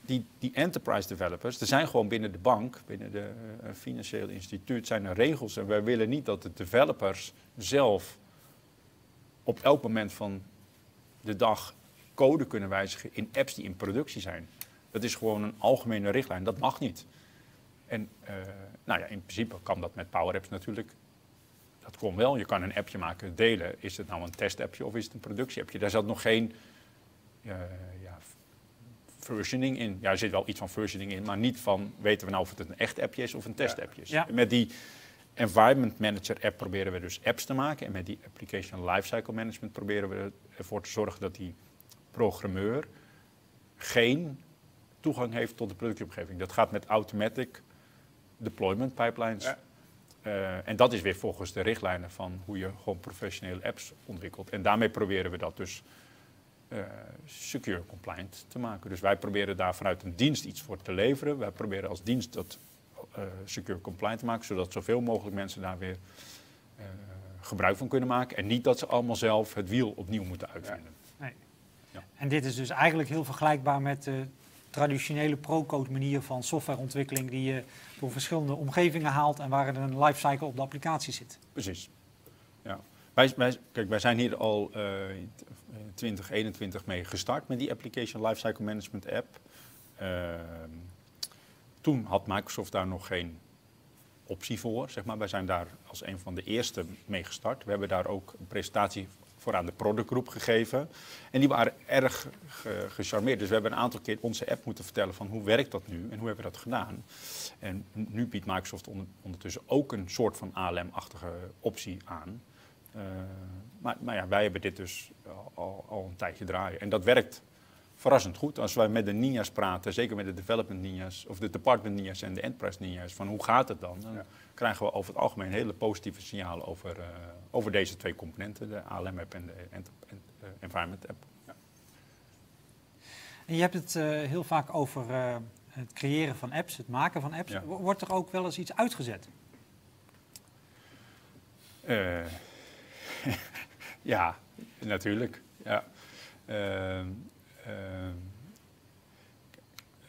die, die enterprise developers, er zijn gewoon binnen de bank, binnen de uh, financiële instituut, zijn er regels. En wij willen niet dat de developers zelf op elk moment van de dag code kunnen wijzigen in apps die in productie zijn. Dat is gewoon een algemene richtlijn. Dat mag niet. En uh, nou ja, in principe kan dat met Power Apps natuurlijk. Dat kon wel. Je kan een appje maken, delen. Is het nou een testappje of is het een productieappje? Daar zat nog geen uh, ja, versioning in. Ja, er zit wel iets van versioning in, maar niet van weten we nou of het een echt appje is of een testappje is. Ja. Met die Environment Manager app proberen we dus apps te maken. En met die Application Lifecycle Management proberen we ervoor te zorgen dat die programmeur geen toegang heeft tot de productieomgeving. Dat gaat met automatic deployment pipelines. Ja. Uh, en dat is weer volgens de richtlijnen van hoe je gewoon professionele apps ontwikkelt. En daarmee proberen we dat dus uh, secure compliant te maken. Dus wij proberen daar vanuit een dienst iets voor te leveren. Wij proberen als dienst dat uh, secure compliant te maken, zodat zoveel mogelijk mensen daar weer gebruik van kunnen maken. En niet dat ze allemaal zelf het wiel opnieuw moeten uitvinden. Nee. Ja. En dit is dus eigenlijk heel vergelijkbaar met traditionele pro-code manier van softwareontwikkeling die je door verschillende omgevingen haalt en waar er een lifecycle op de applicatie zit. Precies. Ja. Wij, kijk, wij zijn hier al uh, in 2021 mee gestart met die Application Lifecycle Management app. Uh, toen had Microsoft daar nog geen optie voor. Zeg maar. Wij zijn daar als een van de eerste mee gestart. We hebben daar ook een presentatie voor aan de productgroep gegeven. En die waren erg gecharmeerd. Dus we hebben een aantal keer onze app moeten vertellen van hoe werkt dat nu en hoe hebben we dat gedaan. En nu biedt Microsoft ondertussen ook een soort van ALM-achtige optie aan. Maar, maar ja, wij hebben dit dus al, al, een tijdje draaien. En dat werkt verrassend goed. Als wij met de ninjas praten, zeker met de development ninjas, of de department ninjas en de enterprise ninjas, van hoe gaat het dan? Dan krijgen we over het algemeen hele positieve signalen over, uh, over deze twee componenten, de ALM-app en de uh, Environment-app. Ja. En je hebt het uh, heel vaak over het creëren van apps, het maken van apps. Ja. Wordt er ook wel eens iets uitgezet? *laughs* ja, natuurlijk. Ja. Ehm,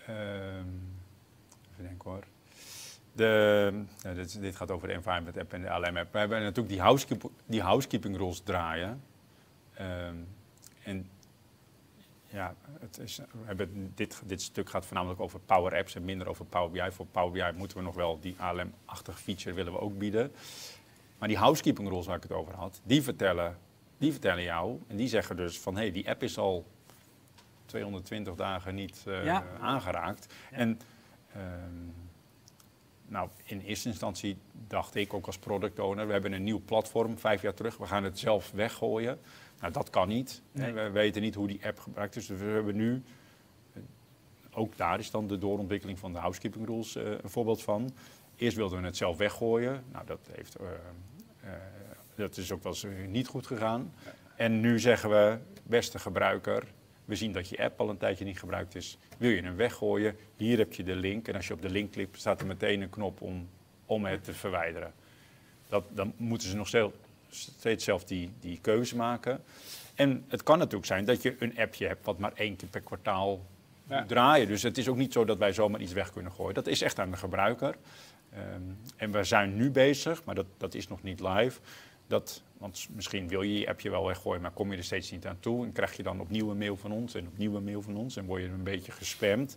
uh, even denken hoor. De, dit, dit, gaat over de Environment App en de LM App. We hebben natuurlijk die, die housekeeping rules draaien. Ehm, en ja, het is, dit, dit stuk gaat voornamelijk over Power Apps en minder over Power BI. Voor Power BI moeten we nog wel die ALM-achtige feature willen we ook bieden. Maar die housekeeping rules waar ik het over had, die vertellen, die vertellen jou en die zeggen dus van hé, hey, die app is al 220 dagen niet eh, Ja. aangeraakt. Ja. En ehm, nou, in eerste instantie dacht ik ook als product owner, we hebben een nieuw platform vijf jaar terug, we gaan het zelf weggooien. Nou, dat kan niet. Nee. We weten niet hoe die app gebruikt is. Dus we hebben nu, eh, ook daar is dan de doorontwikkeling van de housekeeping rules eh, een voorbeeld van. Eerst wilden we het zelf weggooien. Nou, dat, heeft, dat is ook wel eens niet goed gegaan. En nu zeggen we, beste gebruiker, we zien dat je app al een tijdje niet gebruikt is. Wil je hem weggooien? Hier heb je de link. En als je op de link klikt, staat er meteen een knop om, om het te verwijderen. Dat, dan moeten ze nog steeds, steeds zelf die, die keuze maken. En het kan natuurlijk zijn dat je een appje hebt wat maar één keer per kwartaal Ja. draaien. Dus het is ook niet zo dat wij zomaar iets weg kunnen gooien. Dat is echt aan de gebruiker. Ehm, en we zijn nu bezig, maar dat, dat is nog niet live. Dat, want misschien wil je je appje wel weggooien, maar kom je er steeds niet aan toe. En krijg je dan opnieuw een mail van ons en opnieuw een mail van ons. En word je een beetje gespamd.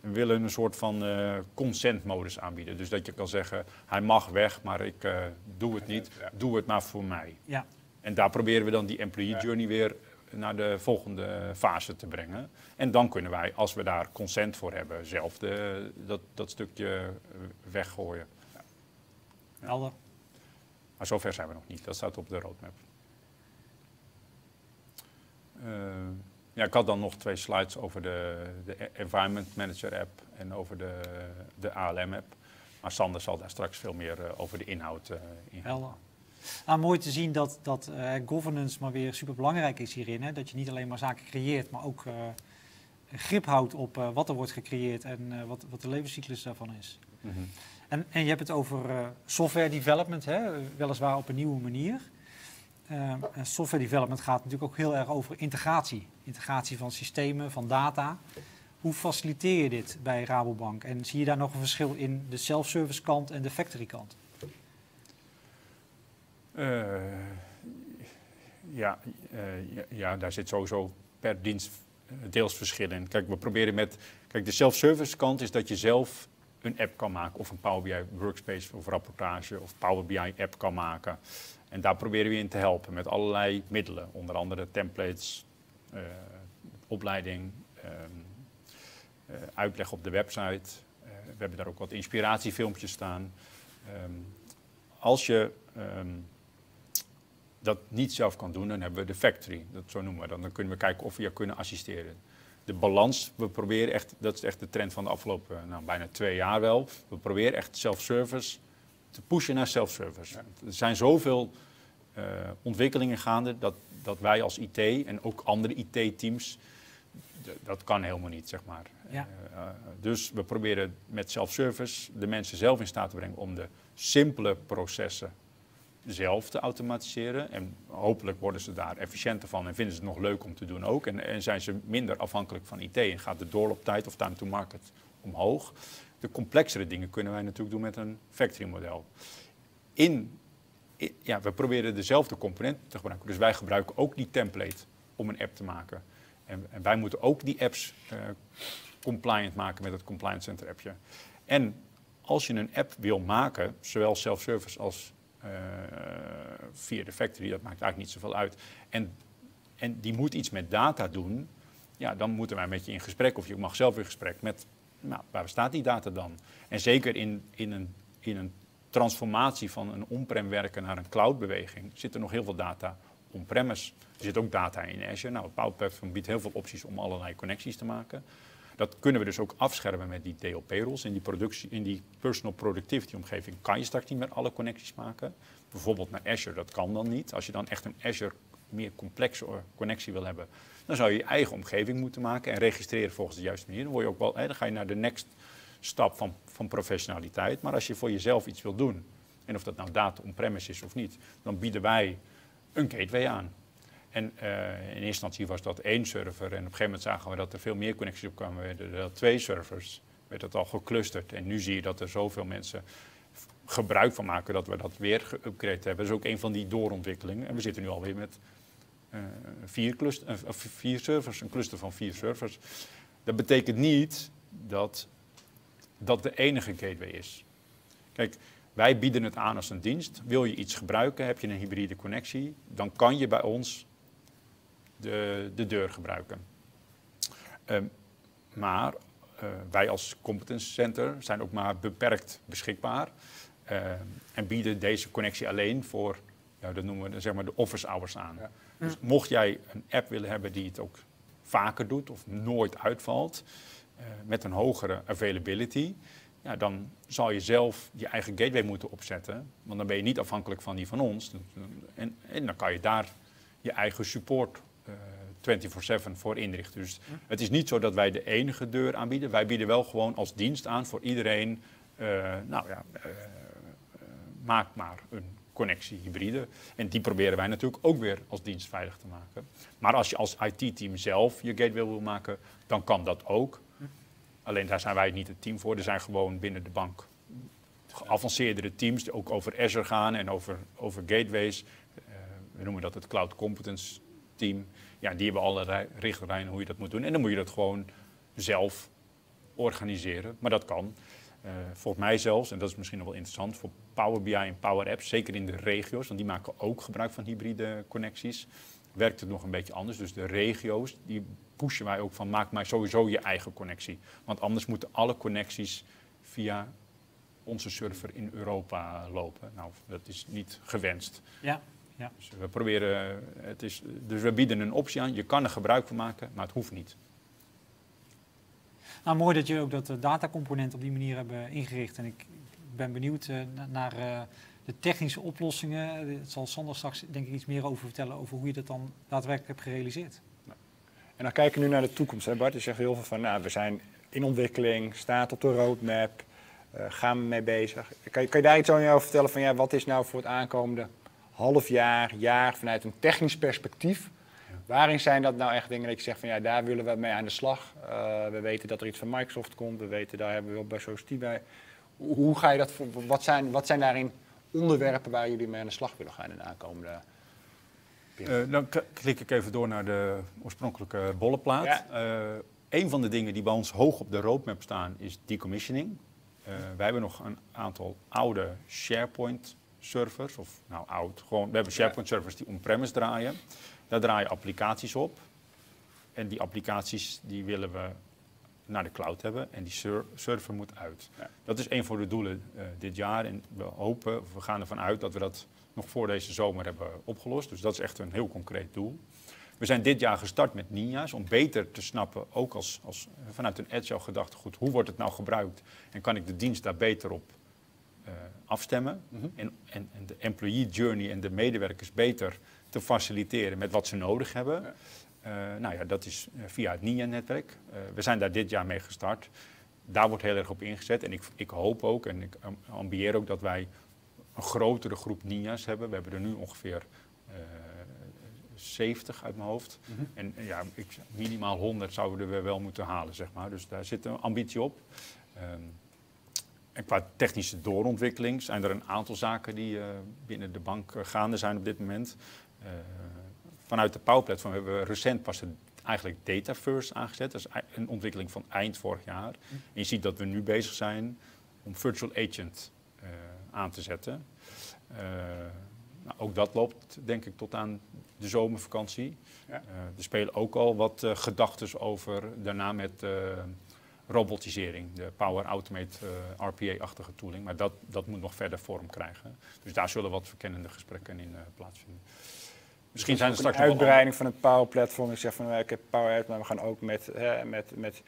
We willen een soort van eh consent-modus aanbieden. Dus dat je kan zeggen, hij mag weg, maar ik eh, doe het niet. Doe het maar voor mij. Ja, En daar proberen we dan die employee journey weer naar de volgende fase te brengen. En dan kunnen wij, als we daar consent voor hebben, zelf de, dat, dat stukje eh, weggooien. helder. Maar zover zijn we nog niet. Dat staat op de roadmap. Eh, ja, ik had dan nog twee slides over de, de Environment Manager app en over de, de ALM app. Maar Sander zal daar straks veel meer eh, over de inhoud eh in gaan. Helder. Nou, mooi te zien dat, dat governance maar weer super belangrijk is hierin. Hè? Dat je niet alleen maar zaken creëert, maar ook grip houdt op wat er wordt gecreëerd en wat, wat de levenscyclus daarvan is. Mhm. En, en je hebt het over eh, software development, hè? weliswaar op een nieuwe manier. Eh, en software development gaat natuurlijk ook heel erg over integratie. Integratie van systemen, van data. Hoe faciliteer je dit bij Rabobank? En zie je daar nog een verschil in de self-service kant en de factory kant? Eh, ja, ja, ja, daar zit sowieso per dienst deels verschil in. Kijk, we proberen met. Kijk, de self-service kant is dat je zelf een app kan maken, of een Power BI workspace of rapportage of Power BI app kan maken. En daar proberen we in te helpen met allerlei middelen, onder andere templates, eh, opleiding, ehm, eh, uitleg op de website. Eh, we hebben daar ook wat inspiratiefilmpjes staan. Ehm, als je ehm, dat niet zelf kan doen, dan hebben we de factory, dat zo noemen we. Dan kunnen we kijken of we je kunnen assisteren. De balans, we proberen echt, dat is echt de trend van de afgelopen nou, bijna twee jaar wel. We proberen echt self-service te pushen naar self-service. Er zijn zoveel eh, ontwikkelingen gaande dat, dat wij als IT en ook andere IT-teams, dat kan helemaal niet, zeg maar. Ja. Eh, eh, dus we proberen met self-service de mensen zelf in staat te brengen om de simpele processen zelf te automatiseren. En hopelijk worden ze daar efficiënter van en vinden ze het nog leuk om te doen ook. En, en zijn ze minder afhankelijk van IT en gaat de doorlooptijd of time to market omhoog. De complexere dingen kunnen wij natuurlijk doen met een factory model. In, ja, we proberen dezelfde componenten te gebruiken. Dus wij gebruiken ook die template om een app te maken. En, en wij moeten ook die apps eh, compliant maken met het Compliance Center appje. En als je een app wil maken, zowel self-service als via de factory, dat maakt eigenlijk niet zoveel uit. En, en die moet iets met data doen, ja, dan moeten wij met je in gesprek, of je mag zelf in gesprek met, nou, waar staat die data dan? En zeker in, in, een, in een transformatie van een on-prem werken naar een cloud-beweging, zit er nog heel veel data on-premise. Er zit ook data in Azure. Nou, het Power Platform biedt heel veel opties om allerlei connecties te maken. Dat kunnen we dus ook afschermen met die DLP-rules. In die, die personal productivity omgeving kan je straks niet meer alle connecties maken. Bijvoorbeeld naar Azure, dat kan dan niet. Als je dan echt een Azure meer complexe connectie wil hebben, dan zou je je eigen omgeving moeten maken en registreren volgens de juiste manier. Dan, word je ook wel, dan ga je naar de next stap van, van professionaliteit. Maar als je voor jezelf iets wil doen, en of dat nou data on-premise is of niet, dan bieden wij een gateway aan. En eh, in eerste instantie was dat één server. En op een gegeven moment zagen we dat er veel meer connecties op kwamen. werden er twee servers. Werd het al geclusterd. En nu zie je dat er zoveel mensen gebruik van maken dat we dat weer geüpgrade hebben. Dat is ook een van die doorontwikkelingen. En we zitten nu alweer met eh, vier, cluster, eh, vier servers, een cluster van vier servers. Dat betekent niet dat dat de enige gateway is. Kijk, wij bieden het aan als een dienst. Wil je iets gebruiken, heb je een hybride connectie, dan kan je bij ons de, de deur gebruiken. Ehm, maar eh, wij als competence center zijn ook maar beperkt beschikbaar. Ehm, en bieden deze connectie alleen voor, ja, dat noemen we zeg maar de office hours aan. Ja. Dus mocht jij een app willen hebben die het ook vaker doet of nooit uitvalt, eh, met een hogere availability, ja, dan zal je zelf je eigen gateway moeten opzetten. Want dan ben je niet afhankelijk van die van ons. En, en dan kan je daar je eigen support eh 24/7 voor inrichten. Dus het is niet zo dat wij de enige deur aanbieden. Wij bieden wel gewoon als dienst aan voor iedereen. eh, nou ja, eh, maak maar een connectie hybride. En die proberen wij natuurlijk ook weer als dienst veilig te maken. Maar als je als IT-team zelf je gateway wil maken, dan kan dat ook. Alleen daar zijn wij niet het team voor. Er zijn gewoon binnen de bank geavanceerdere teams die ook over Azure gaan en over, over gateways. We noemen dat het Cloud Competence Team. Ja, die hebben allerlei richtlijnen hoe je dat moet doen. En dan moet je dat gewoon zelf organiseren. Maar dat kan. Eh, volgens mij zelfs, en dat is misschien nog wel interessant, voor Power BI en Power Apps, zeker in de regio's, want die maken ook gebruik van hybride connecties, werkt het nog een beetje anders. Dus de regio's, die pushen wij ook van maak maar sowieso je eigen connectie. Want anders moeten alle connecties via onze server in Europa lopen. Nou, dat is niet gewenst. Ja, ja. Dus we proberen, het is, dus we bieden een optie aan, je kan er gebruik van maken, maar het hoeft niet. Nou, mooi dat je ook dat eh, datacomponent op die manier hebben ingericht. En ik ben benieuwd eh, na- naar eh, de technische oplossingen. Het zal Sander straks denk ik iets meer over vertellen over hoe je dat dan daadwerkelijk hebt gerealiseerd. En dan kijken we nu naar de toekomst. Hè Bart, je zegt heel veel van, nou, we zijn in ontwikkeling, staat op de roadmap, eh, gaan we mee bezig. Kan je, kan je daar iets over vertellen van, ja, wat is nou voor het aankomende half jaar, jaar, vanuit een technisch perspectief? Waarin zijn dat nou echt dingen dat je zegt van, ja, daar willen we mee aan de slag. Eh, we weten dat er iets van Microsoft komt, we weten, daar hebben we wel bij Society bij. Hoe, ga je dat, voor- wat zijn, wat zijn daarin onderwerpen waar jullie mee aan de slag willen gaan in de aankomende... Eh, dan k- klik ik even door naar de oorspronkelijke bollenplaat. Ja. Eh, een van de dingen die bij ons hoog op de roadmap staan is decommissioning. Eh, wij hebben nog een aantal oude SharePoint servers, of nou oud, gewoon, we hebben SharePoint servers die on-premise draaien. Daar draaien applicaties op. En die applicaties die willen we naar de cloud hebben en die ser- server moet uit. Ja. Dat is een van de doelen eh, dit jaar en we hopen, we gaan ervan uit dat we dat nog voor deze zomer hebben opgelost. Dus dat is echt een heel concreet doel. We zijn dit jaar gestart met Ninja's om beter te snappen, ook als, als, vanuit een agile gedachtegoed, hoe wordt het nou gebruikt en kan ik de dienst daar beter op eh, afstemmen Mhm. en, en, en de employee journey en de medewerkers beter te faciliteren met wat ze nodig hebben. Ja. Eh, nou ja, dat is eh, via het NIA-netwerk. We zijn daar dit jaar mee gestart. Daar wordt heel erg op ingezet. En ik, ik hoop ook en ik am- ambieer ook dat wij een grotere groep NIA's hebben. We hebben er nu ongeveer eh 70 uit mijn hoofd. Mhm. En ja, ik, minimaal 100 zouden we wel moeten halen, zeg maar. Dus daar zit een ambitie op. Ehm, en qua technische doorontwikkeling zijn er een aantal zaken die eh, binnen de bank eh, gaande zijn op dit moment. Eh, vanuit de Power Platform hebben we recent pas het, eigenlijk Data First aangezet. Dat is een ontwikkeling van eind vorig jaar. En je ziet dat we nu bezig zijn om Virtual Agent aan te zetten. Nou, ook dat loopt denk ik tot aan de zomervakantie. Ja. Er spelen ook al wat gedachten over daarna met robotisering, de Power Automate eh, RPA-achtige tooling. Maar dat, dat moet nog verder vorm krijgen. Dus daar zullen wat verkennende gesprekken in eh, plaatsvinden. Misschien zijn er straks een uitbreiding van het Power Platform. Ik zeg van, eh, ik heb Power Apps, maar we gaan ook met, hè, met, met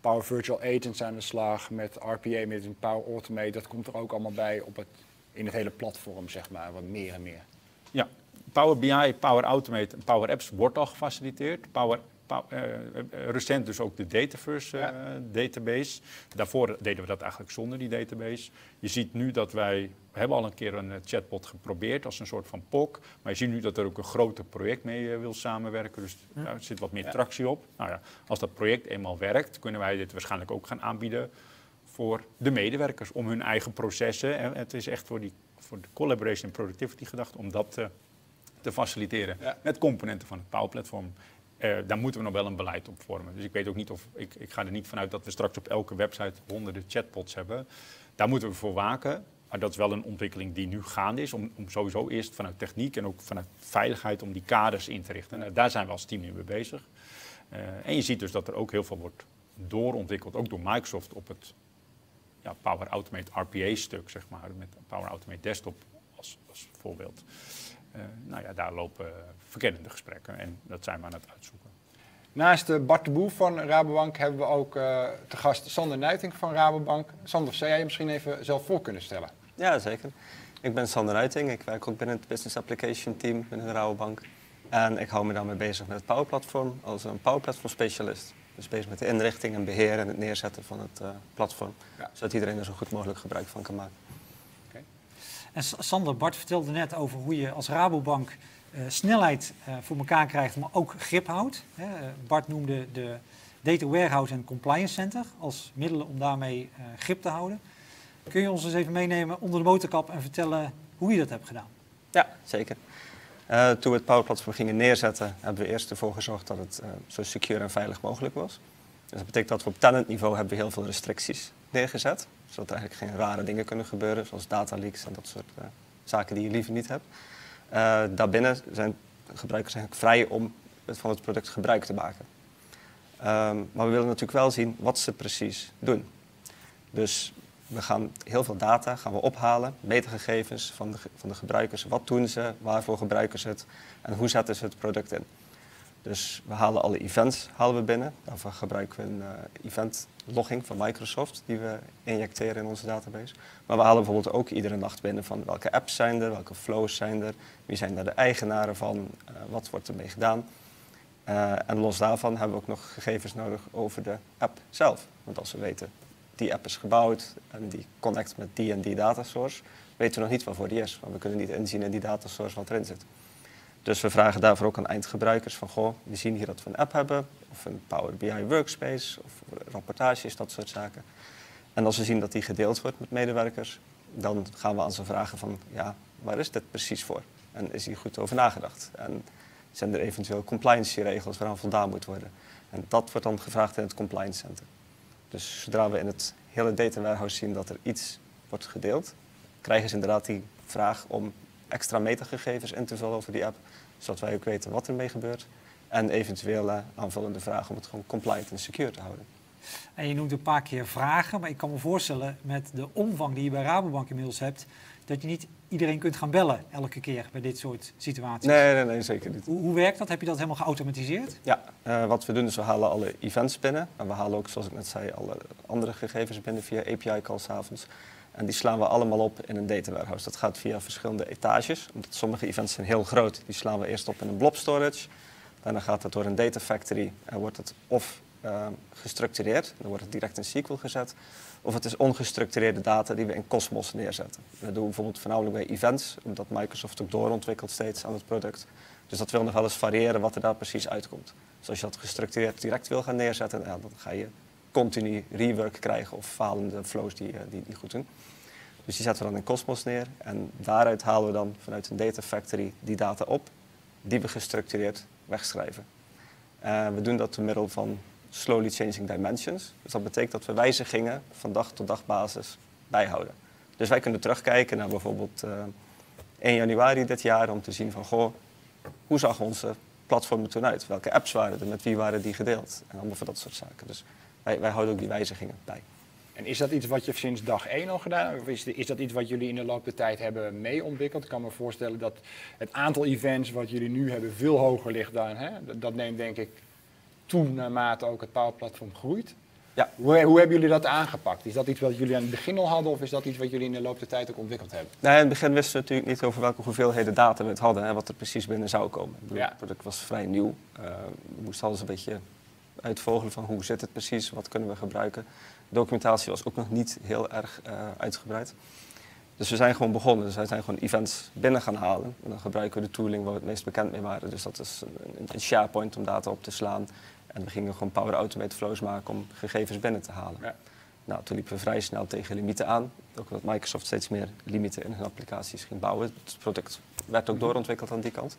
Power Virtual Agents aan de slag, met RPA, met een Power Automate. Dat komt er ook allemaal bij op het, in het hele platform, zeg maar, wat meer en meer. Ja, Power BI, Power Automate en Power Apps wordt al gefaciliteerd. Power, Pow- recent dus ook de Dataverse eh, database. Daarvoor deden we dat eigenlijk zonder die database. Je ziet nu dat wij, we hebben al een keer een eh, chatbot geprobeerd als een soort van POC. Maar je ziet nu dat er ook een groter project mee eh, wil samenwerken. Dus daar zit wat meer Ja. tractie op. Nou ja, als dat project eenmaal werkt, kunnen wij dit waarschijnlijk ook gaan aanbieden voor de medewerkers. Om hun eigen processen, en het is echt voor, die, voor de collaboration en productivity gedacht, om dat eh, te faciliteren Ja. met componenten van het Power Platform. Eh, daar moeten we nog wel een beleid op vormen. Dus ik weet ook niet of, ik, ik ga er niet vanuit dat we straks op elke website honderden chatbots hebben. Daar moeten we voor waken. Maar dat is wel een ontwikkeling die nu gaande is. Om, om sowieso eerst vanuit techniek en ook vanuit veiligheid om die kaders in te richten. Nou, daar zijn we als team nu mee bezig. Eh, en je ziet dus dat er ook heel veel wordt doorontwikkeld, ook door Microsoft op het ja, Power Automate RPA-stuk, zeg maar, met Power Automate Desktop als, als voorbeeld. Uh, nou ja, daar lopen verkennende gesprekken en dat zijn we aan het uitzoeken. Naast uh, Bart de Boer van Rabobank hebben we ook uh, te gast Sander Nuiting van Rabobank. Sander, zou jij je misschien even zelf voor kunnen stellen? Ja, zeker. Ik ben Sander Nuiting. Ik werk ook binnen het Business Application Team binnen de Rabobank. En ik hou me daarmee bezig met het Power Platform als een Power Platform specialist. Dus bezig met de inrichting en beheer en het neerzetten van het uh, platform. Ja. Zodat iedereen er zo goed mogelijk gebruik van kan maken. En Sander, Bart vertelde net over hoe je als Rabobank uh, snelheid uh, voor elkaar krijgt, maar ook grip houdt. Bart noemde de Data Warehouse en Compliance Center als middelen om daarmee grip te houden. Kun je ons eens even meenemen onder de motorkap en vertellen hoe je dat hebt gedaan? Ja, zeker. Toen we het Power Platform gingen neerzetten, hebben we eerst ervoor gezorgd dat het zo secure en veilig mogelijk was. Dus dat betekent dat we op tenantniveau hebben heel veel restricties neergezet. Zodat er eigenlijk geen rare dingen kunnen gebeuren, zoals dataleaks en dat soort uh, zaken die je liever niet hebt. daarbinnen zijn gebruikers eigenlijk vrij om van het product gebruik te maken. Um, maar we willen natuurlijk wel zien wat ze precies doen. Dus we gaan heel veel data gaan we ophalen, metagegevens van de, van de gebruikers. Wat doen ze, waarvoor gebruiken ze het en hoe zetten ze het product in. Dus we halen alle events halen we binnen. Daarvoor gebruiken we een uh, event logging van Microsoft die we injecteren in onze database. Maar we halen bijvoorbeeld ook iedere nacht binnen van welke apps zijn er, welke flows zijn er, wie zijn daar de eigenaren van, uh, wat wordt ermee gedaan. Uh, en los daarvan hebben we ook nog gegevens nodig over de app zelf. Want als we weten die app is gebouwd en die connect met die en die datasource, weten we nog niet waarvoor die is. Want we kunnen niet inzien in die datasource wat erin zit. Dus we vragen daarvoor ook aan eindgebruikers van, goh, we zien hier dat we een app hebben, of een Power BI workspace, of rapportages, dat soort zaken. En als we zien dat die gedeeld wordt met medewerkers, dan gaan we aan ze vragen van, ja, waar is dit precies voor? En is hier goed over nagedacht? En zijn er eventueel compliance-regels waaraan voldaan moet worden? En dat wordt dan gevraagd in het compliance center. Dus zodra we in het hele data warehouse zien dat er iets wordt gedeeld, krijgen ze inderdaad die vraag om extra metagegevens in te vullen over die app, zodat wij ook weten wat ermee gebeurt. En eventueel aanvullende vragen om het gewoon compliant en secure te houden. En je noemt een paar keer vragen, maar ik kan me voorstellen met de omvang die je bij Rabobank inmiddels hebt, dat je niet iedereen kunt gaan bellen elke keer bij dit soort situaties. Nee, nee, nee zeker niet. Hoe, hoe werkt dat? Heb je dat helemaal geautomatiseerd? Ja, uh, wat we doen is we halen alle events binnen. En we halen ook, zoals ik net zei, alle andere gegevens binnen via API-calls avonds. En die slaan we allemaal op in een data warehouse. Dat gaat via verschillende etages. Omdat sommige events zijn heel groot. Die slaan we eerst op in een blob storage. Daarna gaat het door een data factory en wordt het of uh, gestructureerd. Dan wordt het direct in SQL gezet. Of het is ongestructureerde data die we in Cosmos neerzetten. Dat doen we bijvoorbeeld voornamelijk bij events, omdat Microsoft ook doorontwikkelt steeds aan het product. Dus dat wil nog wel eens variëren wat er daar precies uitkomt. Dus als je dat gestructureerd direct wil gaan neerzetten, ja, dan ga je continu rework krijgen of falende flows die, eh, die, die goed doen. Dus die zetten we dan in Cosmos neer en daaruit halen we dan vanuit een data factory die data op, die we gestructureerd wegschrijven. Uh, we doen dat door middel van slowly changing dimensions. Dus dat betekent dat we wijzigingen van dag tot dag basis bijhouden. Dus wij kunnen terugkijken naar bijvoorbeeld uh, 1 januari dit jaar om te zien van goh, hoe zag onze platform er toen uit? Welke apps waren er? Met wie waren die gedeeld? En allemaal van dat soort zaken. Dus wij, wij houden ook die wijzigingen bij. En is dat iets wat je sinds dag 1 al gedaan hebt? Of is, is, dat iets wat jullie in de loop der tijd hebben mee ontwikkeld? Ik kan me voorstellen dat het aantal events wat jullie nu hebben veel hoger ligt dan. Hè? Dat neemt denk ik toe naarmate ook het Power Platform groeit. Ja. Hoe, hoe, hebben jullie dat aangepakt? Is dat iets wat jullie aan het begin al hadden of is dat iets wat jullie in de loop der tijd ook ontwikkeld hebben? Nee, in het begin wisten we natuurlijk niet over welke hoeveelheden data we het hadden en wat er precies binnen zou komen. Het product was vrij nieuw. Uh, we moesten alles een beetje uitvogelen van hoe zit het precies, wat kunnen we gebruiken. De documentatie was ook nog niet heel erg uh, uitgebreid. Dus we zijn gewoon begonnen. Dus wij zijn gewoon events binnen gaan halen. En dan gebruiken we de tooling waar we het meest bekend mee waren. Dus dat is een, SharePoint om data op te slaan. En we gingen gewoon Power Automate flows maken om gegevens binnen te halen. Ja. Nou, toen liepen we vrij snel tegen limieten aan. Ook omdat Microsoft steeds meer limieten in hun applicaties ging bouwen. Het product werd ook mhm. doorontwikkeld aan die kant.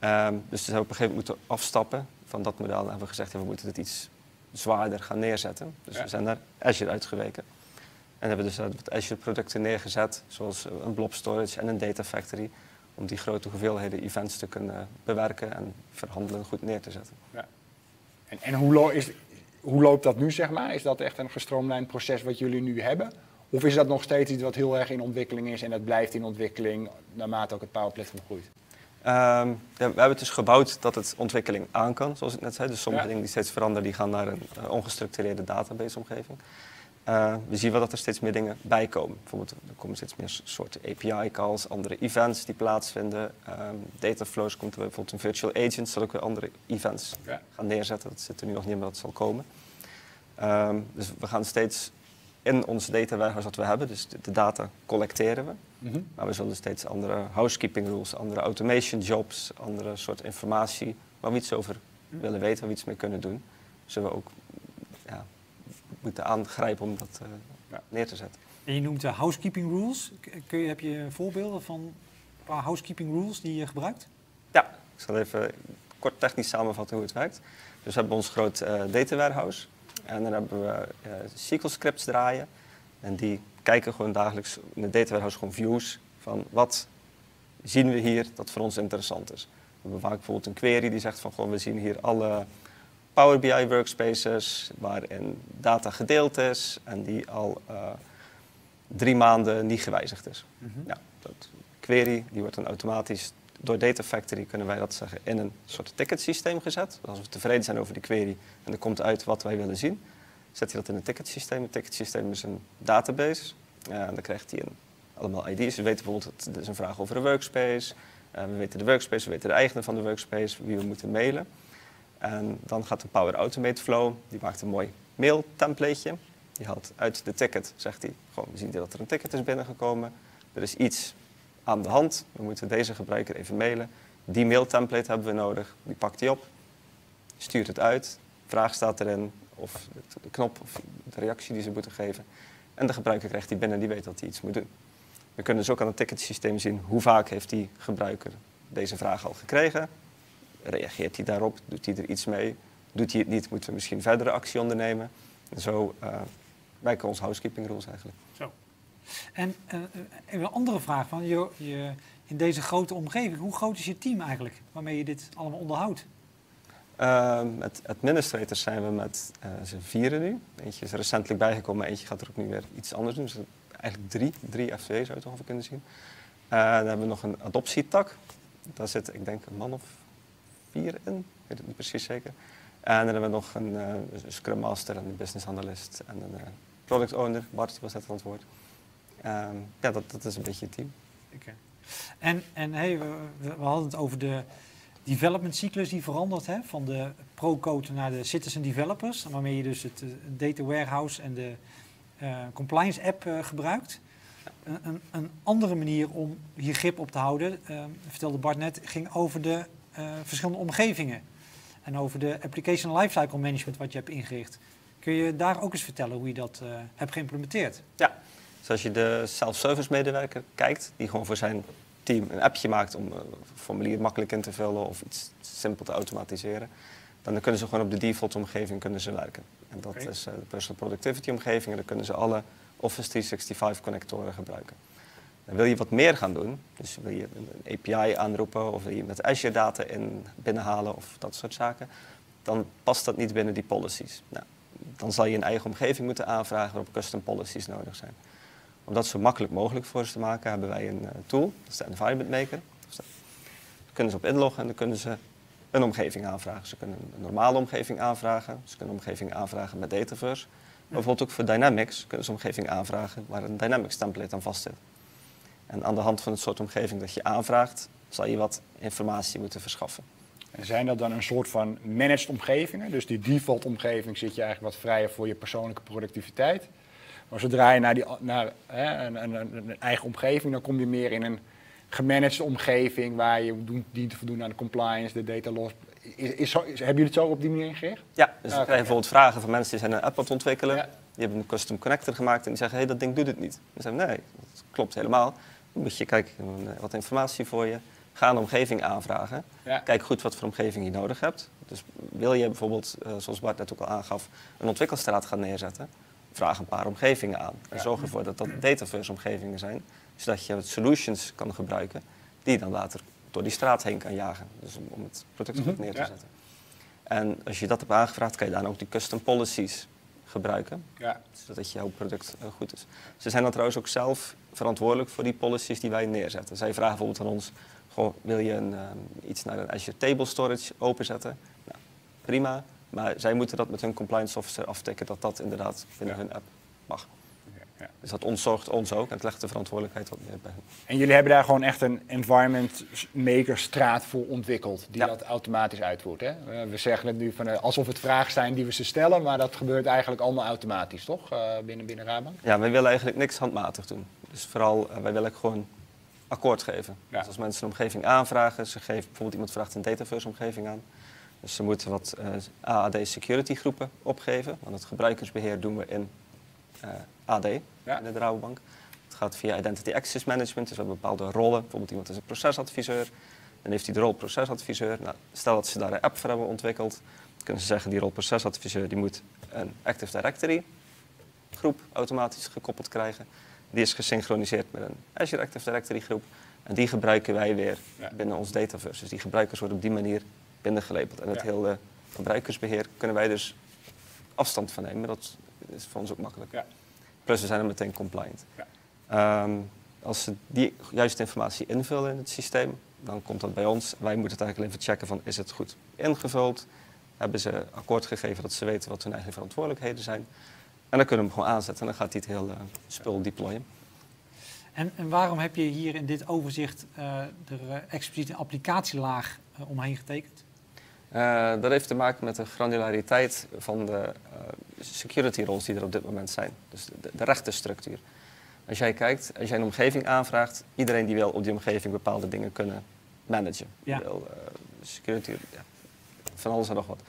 Um, dus toen hebben we op een gegeven moment moeten afstappen van dat model. En hebben we gezegd, ja, we moeten het iets zwaarder gaan neerzetten. Dus ja. we zijn naar Azure uitgeweken. En hebben dus wat Azure producten neergezet, zoals een blob storage en een data factory. Om die grote hoeveelheden events te kunnen bewerken en verhandelen goed neer te zetten. Ja. En, en hoe, lo- is, hoe loopt dat nu, zeg maar? Is dat echt een gestroomlijnd proces wat jullie nu hebben? Of is dat nog steeds iets wat heel erg in ontwikkeling is en dat blijft in ontwikkeling naarmate ook het Power Platform groeit? Ehm, ja, we hebben het dus gebouwd dat het ontwikkeling aan kan, zoals ik net zei. Dus sommige Ja. dingen die steeds veranderen, die gaan naar een eh, ongestructureerde databaseomgeving. Eh, we zien wel dat er steeds meer dingen bij komen. Bijvoorbeeld, er komen steeds meer soorten API-calls, andere events die plaatsvinden. Ehm dataflows komt er bijvoorbeeld een virtual agent, zal ook weer andere events Ja. gaan neerzetten. Dat zit er nu nog niet in, maar dat zal komen. Ehm, dus we gaan steeds in ons data warehouse wat we hebben, dus de, de data collecteren we. Maar we zullen steeds andere housekeeping rules, andere automation jobs, andere soort informatie waar we iets over willen weten, waar we iets mee kunnen doen, zullen we ook ja, moeten aangrijpen om dat eh, Ja. neer te zetten. En je noemt de housekeeping rules. Kun je, heb je voorbeelden van een paar housekeeping rules die je gebruikt? Ja, ik zal even kort technisch samenvatten hoe het werkt. Dus we hebben ons groot eh, data warehouse en dan hebben we eh, SQL scripts draaien en die kijken gewoon dagelijks in de data warehouse gewoon views van wat zien we hier dat voor ons interessant is. We hebben vaak bijvoorbeeld een query die zegt van gewoon we zien hier alle Power BI workspaces waarin data gedeeld is en die al eh, drie maanden niet gewijzigd is. Ja, dat query die wordt dan automatisch door Data Factory kunnen wij dat zeggen in een soort ticketsysteem gezet. Dus als we tevreden zijn over de query en er komt uit wat wij willen zien, zet je dat in een ticketsysteem. Het ticketsysteem is een database. Dan krijgt hij een, allemaal ID's. We weten bijvoorbeeld dat er is een vraag over een workspace. Eh, we weten de workspace, we weten de eigenaar van de workspace, wie we moeten mailen. En dan gaat de Power Automate Flow, die maakt een mooi mail templateje. Die haalt uit de ticket, zegt hij, gewoon, we zien dat er een ticket is binnengekomen. Er is iets aan de hand, we moeten deze gebruiker even mailen. Die mailtemplate hebben we nodig, die pakt hij op, stuurt het uit, vraag staat erin, of de knop of de reactie die ze moeten geven. En de gebruiker krijgt die binnen, die weet dat hij iets moet doen. We kunnen dus ook aan het ticketsysteem zien hoe vaak heeft die gebruiker deze vraag al gekregen. Reageert hij daarop? Doet hij er iets mee? Doet hij het niet? Moeten we misschien verdere actie ondernemen? En zo eh, werken onze housekeeping rules eigenlijk. Zo. En eh, even een andere vraag. Van je, je, in deze grote omgeving, hoe groot is je team eigenlijk waarmee je dit allemaal onderhoudt? Ehm, met administrators zijn we met eh z'n vieren nu. Eentje is recentelijk bijgekomen, eentje gaat er ook nu weer iets anders doen. Dus eigenlijk drie, drie zou je het ongeveer kunnen zien. Eh, dan hebben we nog een adoptietak. Daar zit, ik denk, een man of vier in. Ik weet het niet precies zeker. En dan hebben we nog een eh, Scrum Master en een Business Analyst en een Product Owner. Bart was net aan het woord. Ehm, ja, dat, dat is een beetje het team. Oké. En, en hey, we- we hadden het over de development cyclus die verandert hè, van de pro-code naar de citizen developers, waarmee je dus het eh, data warehouse en de eh, compliance app eh, gebruikt. Een, een, andere manier om hier grip op te houden, vertelde Bart net, ging over de verschillende omgevingen en over de application lifecycle management wat je hebt ingericht. Kun je daar ook eens vertellen hoe je dat hebt geïmplementeerd? Dus als je de self-service medewerker kijkt, die gewoon voor zijn team een appje maakt om eh, een formulier makkelijk in te vullen of iets simpel te automatiseren, dan kunnen ze gewoon op de default omgeving kunnen ze werken. En dat is eh, de personal productivity omgeving en dan kunnen ze alle Office 365 connectoren gebruiken. Dan wil je wat meer gaan doen, dus wil je een API aanroepen of wil je met Azure data in binnenhalen of dat soort zaken, dan past dat niet binnen die policies. Nou, dan zal je een eigen omgeving moeten aanvragen waarop custom policies nodig zijn. Om dat zo makkelijk mogelijk voor ze te maken, hebben wij een eh, tool, dat is de Environment Maker. Dus daar kunnen ze op inloggen en dan kunnen ze een omgeving aanvragen. Ze kunnen een normale omgeving aanvragen, ze kunnen een omgeving aanvragen met Dataverse. Maar bijvoorbeeld ook voor Dynamics kunnen ze een omgeving aanvragen waar een Dynamics template aan vastzit. En aan de hand van het soort omgeving dat je aanvraagt, zal je wat informatie moeten verschaffen. En zijn dat dan een soort van managed omgevingen? Dus die default omgeving zit je eigenlijk wat vrijer voor je persoonlijke productiviteit. Maar zodra je naar, die, naar hè, een, een, een, eigen omgeving, dan kom je meer in een gemanaged omgeving waar je doen- dient te voldoen aan de compliance, de data loss. Is, is zo, is- hebben jullie het zo op die manier ingericht? Ja, dus krijgen bijvoorbeeld vragen van mensen die zijn een app aan het ontwikkelen. Ja. Die hebben een custom connector gemaakt en die zeggen, hé, hey, dat ding doet het niet. Dan zeggen we, nee, dat klopt helemaal. Dan moet je kijken, eh, wat informatie voor je. Ga een omgeving aanvragen. Ja. Kijk goed wat voor omgeving je nodig hebt. Dus wil je bijvoorbeeld, eh, zoals Bart net ook al aangaf, een ontwikkelstraat gaan neerzetten, vraag een paar omgevingen aan. En Ja. zorg ervoor dat dat Dataverse omgevingen zijn, zodat je solutions kan gebruiken die je dan later door die straat heen kan jagen. Dus om, om het product goed Mhm, neer te ja. zetten. En als je dat hebt aangevraagd, kan je dan ook die custom policies gebruiken, Ja. zodat jouw product eh, goed is. Ze zijn dan trouwens ook zelf verantwoordelijk voor die policies die wij neerzetten. Zij vragen bijvoorbeeld aan ons, goh, wil je een, ehm, iets naar een Azure Table Storage openzetten? Nou, prima, maar zij moeten dat met hun compliance officer aftikken dat dat inderdaad binnen Ja. hun app mag. Ja. Dus dat ontzorgt ons ook en het legt de verantwoordelijkheid wat meer bij hen. En jullie hebben daar gewoon echt een environment maker straat voor ontwikkeld, die Ja. dat automatisch uitvoert. Hè? Eh, we zeggen het nu van, eh, alsof het vragen zijn die we ze stellen, maar dat gebeurt eigenlijk allemaal automatisch, toch? Eh, binnen, binnen Rabank? Ja, wij willen eigenlijk niks handmatig doen. Dus vooral, wij willen gewoon akkoord geven. Ja. Dus als mensen een omgeving aanvragen, ze geven bijvoorbeeld iemand vraagt een Dataverse-omgeving aan. Dus ze moeten wat eh, AAD security groepen opgeven, want het gebruikersbeheer doen we in eh, AD, Ja. in de Rabobank. Het gaat via Identity Access Management, dus we hebben bepaalde rollen. Bijvoorbeeld iemand is een procesadviseur, dan heeft hij de rol procesadviseur. Nou, stel dat ze daar een app voor hebben ontwikkeld, dan kunnen ze zeggen die rol procesadviseur die moet een Active Directory groep automatisch gekoppeld krijgen. Die is gesynchroniseerd met een Azure Active Directory groep. En die gebruiken wij weer Ja. binnen ons Dataverse. Dus die gebruikers worden op die manier binnengelabeld. En het Ja. hele gebruikersbeheer kunnen wij dus afstand van nemen. Dat is voor ons ook makkelijk. Ja. Plus we zijn er meteen compliant. Ja. Ehm, als ze die juiste informatie invullen in het systeem, dan komt dat bij ons. Wij moeten het eigenlijk even checken van is het goed ingevuld. Hebben ze akkoord gegeven dat ze weten wat hun eigen verantwoordelijkheden zijn. En dan kunnen we hem gewoon aanzetten en dan gaat hij het hele spul deployen. En, en waarom heb je hier in dit overzicht eh, er eh, expliciet een applicatielaag eh, omheen getekend? Eh, dat heeft te maken met de granulariteit van de eh, security roles die er op dit moment zijn. Dus de, de rechtenstructuur. Als jij kijkt, als jij een omgeving aanvraagt, iedereen die wil op die omgeving bepaalde dingen kunnen managen. Ja. wil, eh, security, ja, van alles en nog wat.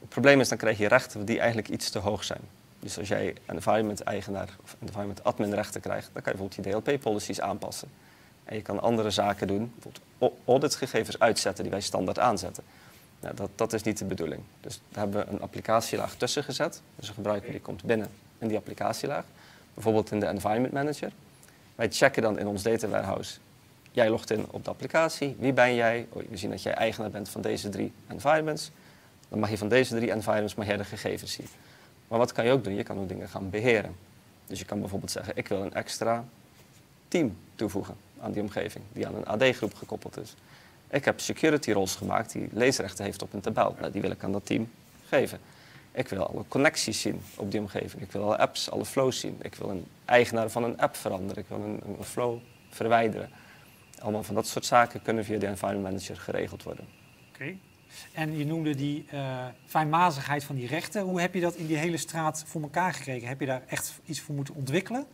Het probleem is, dan krijg je rechten die eigenlijk iets te hoog zijn. Dus als jij een environment-eigenaar of environment-admin rechten krijgt, dan kan je bijvoorbeeld je DLP-policies aanpassen. En je kan andere zaken doen, bijvoorbeeld au- auditgegevens uitzetten die wij standaard aanzetten. Nou, dat, dat is niet de bedoeling. Dus daar hebben we een applicatielaag tussen gezet. Dus een gebruiker die komt binnen in die applicatielaag. Bijvoorbeeld in de Environment Manager. Wij checken dan in ons data warehouse. Jij logt in op de applicatie. Wie ben jij? Oh, we zien dat jij eigenaar bent van deze drie environments. Dan mag je van deze drie environments mag jij de gegevens zien. Maar wat kan je ook doen? Je kan ook dingen gaan beheren. Dus je kan bijvoorbeeld zeggen, ik wil een extra team toevoegen aan die omgeving, die aan een AD-groep gekoppeld is. Ik heb security roles gemaakt die leesrechten heeft op een tabel. Nou, die wil ik aan dat team geven. Ik wil alle connecties zien op die omgeving. Ik wil alle apps, alle flows zien. Ik wil een eigenaar van een app veranderen. Ik wil een, een flow verwijderen. Allemaal van dat soort zaken kunnen via de Environment Manager geregeld worden. Oké. En je noemde die eh, fijnmazigheid van die rechten. Hoe heb je dat in die hele straat voor elkaar gekregen? Heb je daar echt iets voor moeten ontwikkelen?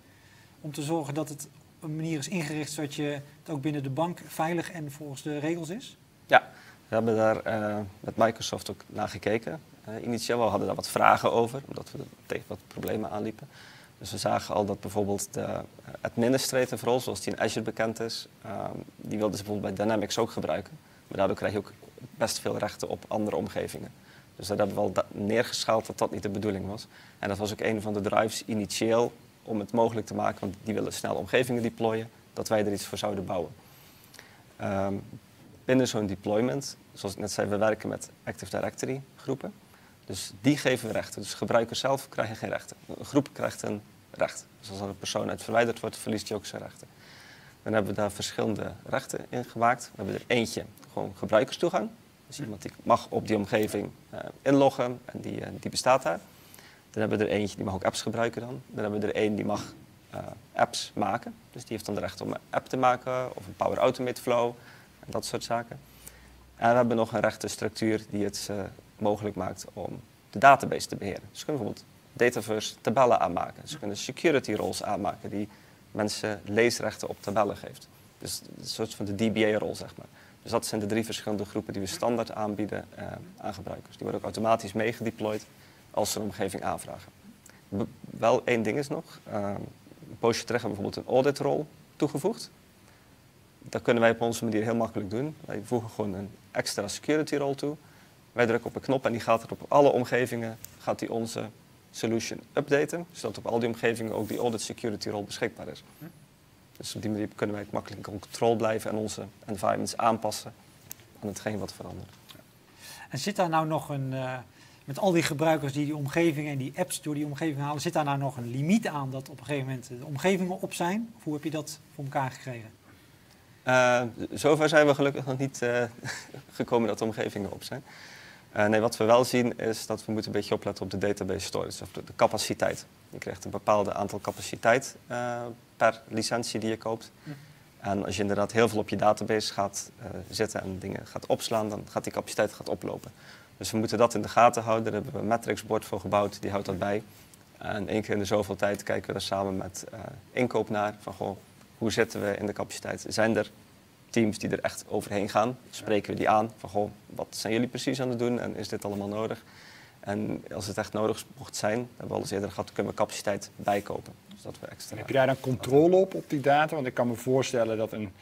Om te zorgen dat het een manier is ingericht zodat je het ook binnen de bank veilig en volgens de regels is? Ja, we hebben daar eh, met Microsoft ook naar gekeken. Eh, initieel we hadden daar wat vragen over, omdat we tegen wat problemen aanliepen. Dus we zagen al dat bijvoorbeeld de administrative rol, zoals die in Azure bekend is, ehm, die wilden ze bijvoorbeeld bij Dynamics ook gebruiken. Maar daardoor krijg je ook best veel rechten op andere omgevingen. Dus daar hebben we al neergeschaald dat dat niet de bedoeling was. En dat was ook een van de drives initieel om het mogelijk te maken, want die willen snel omgevingen deployen, dat wij er iets voor zouden bouwen. Ehm, binnen zo'n deployment, zoals ik net zei, we werken met Active Directory groepen. Dus die geven we rechten. Dus gebruikers zelf krijgen geen rechten. Een groep krijgt een recht. Dus als er een persoon uit verwijderd wordt, verliest hij ook zijn rechten. Dan hebben we daar verschillende rechten in gemaakt. We hebben er eentje, gewoon gebruikerstoegang. Dus iemand die mag op die omgeving eh, inloggen en die, eh, die bestaat daar. Dan hebben we er eentje die mag ook apps gebruiken dan. Dan hebben we er één die mag eh, apps maken. Dus die heeft dan de recht om een app te maken of een Power Automate flow en dat soort zaken. En we hebben nog een rechtenstructuur die het eh, mogelijk maakt om de database te beheren. Dus kunnen bijvoorbeeld Dataverse tabellen aanmaken. Ze kunnen security roles aanmaken die mensen leesrechten op tabellen geeft. Dus een soort van de DBA-rol, zeg maar. Dus dat zijn de drie verschillende groepen die we standaard aanbieden eh, aan gebruikers. Die worden ook automatisch meegedeployed als ze een omgeving aanvragen. Be- wel één ding is nog. eh, een poosje terug hebben we bijvoorbeeld een auditrol toegevoegd. Dat kunnen wij op onze manier heel makkelijk doen. Wij voegen gewoon een extra security role toe. Wij drukken op een knop en die gaat er op alle omgevingen gaat die onze solution updaten. Zodat op al die omgevingen ook die audit security role beschikbaar is. Dus op die manier kunnen wij makkelijk in controle blijven en onze environments aanpassen aan hetgeen wat verandert. En zit daar nou nog een, uh, met al die gebruikers die die omgeving en die apps door die omgeving halen, zit daar nou nog een limiet aan dat op een gegeven moment de omgevingen op zijn? Of hoe heb je dat voor elkaar gekregen? Uh, zover zijn we gelukkig nog niet uh, *laughs* gekomen dat de omgevingen op zijn. Uh, nee, wat we wel zien is dat we moeten een beetje opletten op de database storage, of de, de capaciteit. Je krijgt een bepaald aantal capaciteit per licentie die je koopt. En als je inderdaad heel veel op je database gaat zitten en dingen gaat opslaan, dan gaat die capaciteit gaat oplopen. Dus we moeten dat in de gaten houden. Daar hebben we een matrixbord voor gebouwd, die houdt dat bij. En één keer in de zoveel tijd kijken we er samen met inkoop naar. Van, goh, hoe zitten we in de capaciteit? Zijn er teams die er echt overheen gaan? Spreken we die aan van goh, wat zijn jullie precies aan het doen en is dit allemaal nodig? En als het echt nodig mocht zijn, hebben we al eens eerder gehad, kunnen we capaciteit bijkopen. Dus dat we extra... Heb je daar dan controle op, op die data? Want ik kan me voorstellen dat een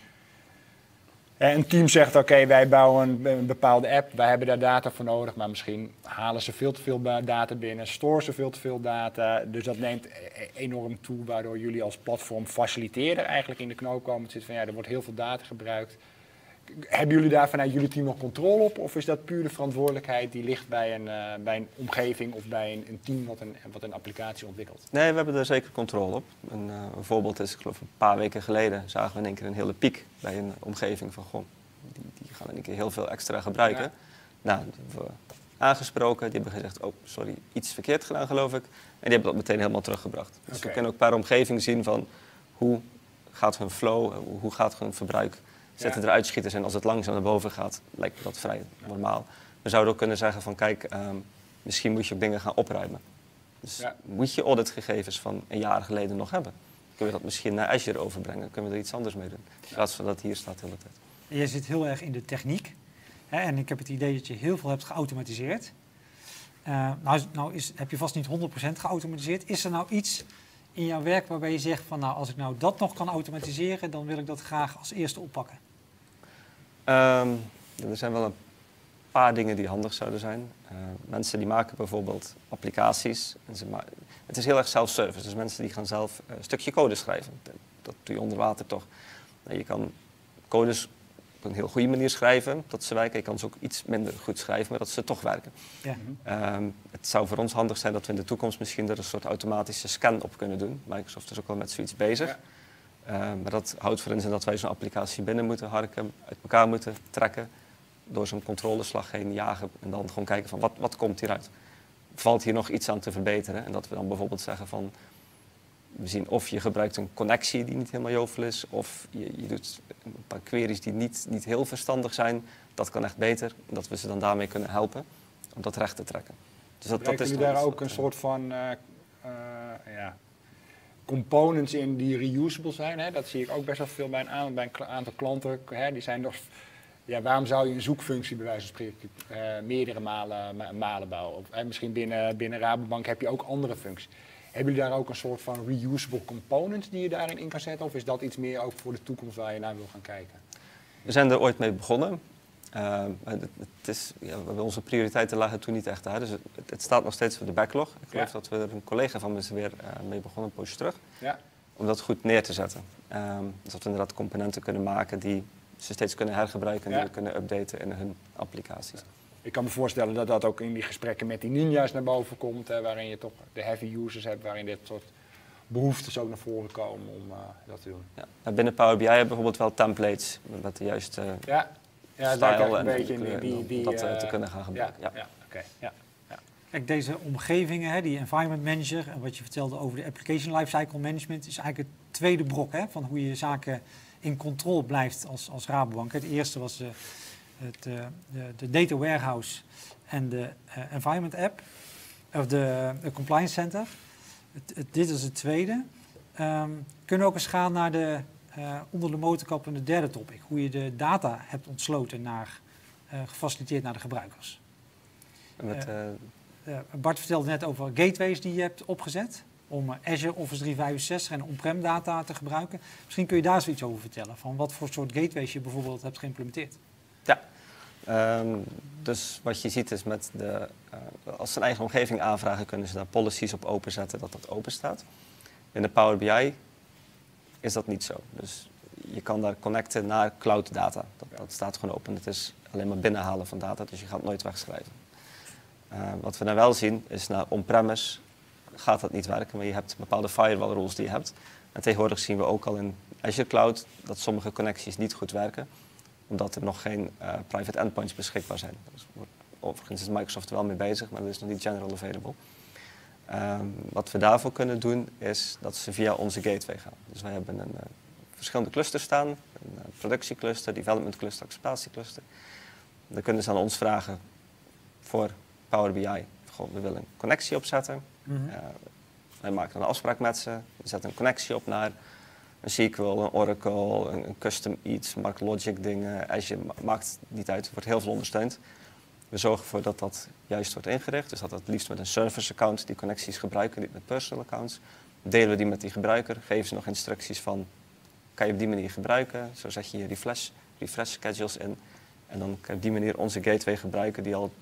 een team zegt, oké, wij bouwen een, bepaalde app, wij hebben daar data voor nodig, maar misschien halen ze veel te veel data binnen, storen ze veel te veel data. Dus dat neemt e-, e-, enorm toe, waardoor jullie als platform faciliteerder eigenlijk in de knoop komen. Het zit van, ja, er wordt heel veel data gebruikt. Hebben jullie daar vanuit jullie team nog controle op? Of is dat puur de verantwoordelijkheid die ligt bij een, uh, bij een omgeving of bij een, een, team wat een, wat een applicatie ontwikkelt? Nee, we hebben er zeker controle op. Een, uh, een, voorbeeld is, ik geloof een paar weken geleden zagen we in één keer een hele piek bij een omgeving van goh, die, die gaan in één keer heel veel extra gebruiken. Ja. Nou, we aangesproken, die hebben gezegd, oh sorry, iets verkeerd gedaan geloof ik. En die hebben dat meteen helemaal teruggebracht. Dus okay. we kunnen ook per omgeving zien van hoe gaat hun flow, hoe gaat hun verbruik zetten er uitschieters en als het langzaam naar boven gaat, lijkt me dat vrij normaal. We zouden ook kunnen zeggen van kijk, um, misschien moet je ook dingen gaan opruimen. Dus ja. moet je auditgegevens van een jaar geleden nog hebben? Kunnen we dat misschien naar Azure overbrengen? Kunnen we er iets anders mee doen? In plaats van dat hier staat de hele tijd. Jij zit heel erg in de techniek. Hè, en ik heb het idee dat je heel veel hebt geautomatiseerd. Uh, nou, nou is, heb je vast niet 100% geautomatiseerd. Is er nou iets in jouw werk waarbij je zegt van nou, als ik nou dat nog kan automatiseren, dan wil ik dat graag als eerste oppakken? Um, er zijn wel een paar dingen die handig zouden zijn. Uh, mensen die maken bijvoorbeeld applicaties. En ze ma het is heel erg self-service. Dus mensen die gaan zelf uh, een stukje code schrijven. Dat, dat doe je onder water toch. Nou, je kan codes op een heel goede manier schrijven, dat ze werken. Je kan ze ook iets minder goed schrijven, maar dat ze toch werken. Ja. Um, het zou voor ons handig zijn dat we in de toekomst misschien er een soort automatische scan op kunnen doen. Microsoft is ook al met zoiets bezig. Ja. Uh, maar dat houdt voor in dat wij zo'n applicatie binnen moeten harken, uit elkaar moeten trekken, door zo'n controleslag heen jagen en dan gewoon kijken van wat, wat komt hieruit. Valt hier nog iets aan te verbeteren? En dat we dan bijvoorbeeld zeggen van we zien of je gebruikt een connectie die niet helemaal jovel is, of je, je doet een paar queries die niet, niet heel verstandig zijn. Dat kan echt beter, dat we ze dan daarmee kunnen helpen om dat recht te trekken. Dus dat, dat is daar ook een soort van uh, uh, ja, components in die reusable zijn. Hè? Dat zie ik ook best wel veel bij een, bij een aantal klanten. Hè? Die zijn nog, ja, waarom zou je een zoekfunctie bij wijze van spreken uh, meerdere malen, malen bouwen? Of, hè, misschien binnen, binnen Rabobank heb je ook andere functies. Hebben jullie daar ook een soort van reusable components die je daarin in kan zetten? Of is dat iets meer ook voor de toekomst waar je naar wil gaan kijken? We zijn er ooit mee begonnen. Uh, het, het is, ja, onze prioriteiten lagen toen niet echt daar. Dus het, het, staat nog steeds op de backlog. Ik geloof ja. dat we er een collega van me weer uh, mee begonnen, een poosje terug. Ja. Om dat goed neer te zetten. Um, dus dat we inderdaad componenten kunnen maken die ze steeds kunnen hergebruiken en die we kunnen updaten in hun applicaties. Ik kan me voorstellen dat dat ook in die gesprekken met die ninja's naar boven komt, hè, waarin je toch de heavy users hebt, waarin dit soort behoeftes ook naar voren komen om uh, dat te doen. Ja. Binnen Power BI hebben we bijvoorbeeld wel templates met de juiste ja. Ja, style en een beetje in die, die, die, om dat uh, te kunnen gaan gebruiken. Ja, ja. Okay. ja. Kijk, deze omgevingen, hè, die environment manager en wat je vertelde over de application lifecycle management, is eigenlijk het tweede brok hè, van hoe je zaken in controle blijft als, als Rabobank. Het eerste was uh, het, uh, de, de, data warehouse en de uh, environment app, of de, de compliance center. Het, het, dit is het tweede. Um, kunnen we ook eens gaan naar de uh, onder de motorkap en de derde topic. Hoe je de data hebt ontsloten naar, uh, gefaciliteerd naar de gebruikers. Met, uh, Bart vertelde net over gateways die je hebt opgezet. Om Azure Office 365 en on-prem data te gebruiken. Misschien kun je daar zoiets over vertellen. Van wat voor soort gateways je bijvoorbeeld hebt geïmplementeerd. Ja, um, dus wat je ziet is met de, als ze een eigen omgeving aanvragen, kunnen ze daar policies op openzetten dat dat open staat. In de Power BI is dat niet zo. Dus je kan daar connecten naar cloud data. Dat, staat gewoon open. Het is alleen maar binnenhalen van data, dus je gaat nooit wegschrijven. Eh, wat we dan wel zien is, naar on-premise gaat dat niet werken, maar je hebt bepaalde firewall rules die je hebt. En tegenwoordig zien we ook al in Azure Cloud dat sommige connecties niet goed werken, omdat er nog geen eh, private endpoints beschikbaar zijn. Dus overigens is Microsoft er wel mee bezig, maar dat is nog niet general available. Ehm, wat we daarvoor kunnen doen is dat ze via onze gateway gaan. Dus wij hebben een, eh, verschillende clusters staan. Een eh, productiecluster, development cluster, acceptatiecluster. Dan kunnen ze aan ons vragen voor Power BI. Gewoon, we willen een connectie opzetten. Eh, wij maken een afspraak met ze. We zetten een connectie op naar een SQL, een Oracle, een, een custom iets, MarkLogic dingen. Azure ma- maakt niet uit, er wordt heel veel ondersteund. We zorgen ervoor dat dat juist wordt ingericht. Dus dat het liefst met een service account die connecties gebruiken, niet met personal accounts. Delen we die met die gebruiker, geven ze nog instructies van kan je op die manier gebruiken. Zo zet je je refresh, refresh schedules in. En dan kan je op die manier onze gateway gebruiken die al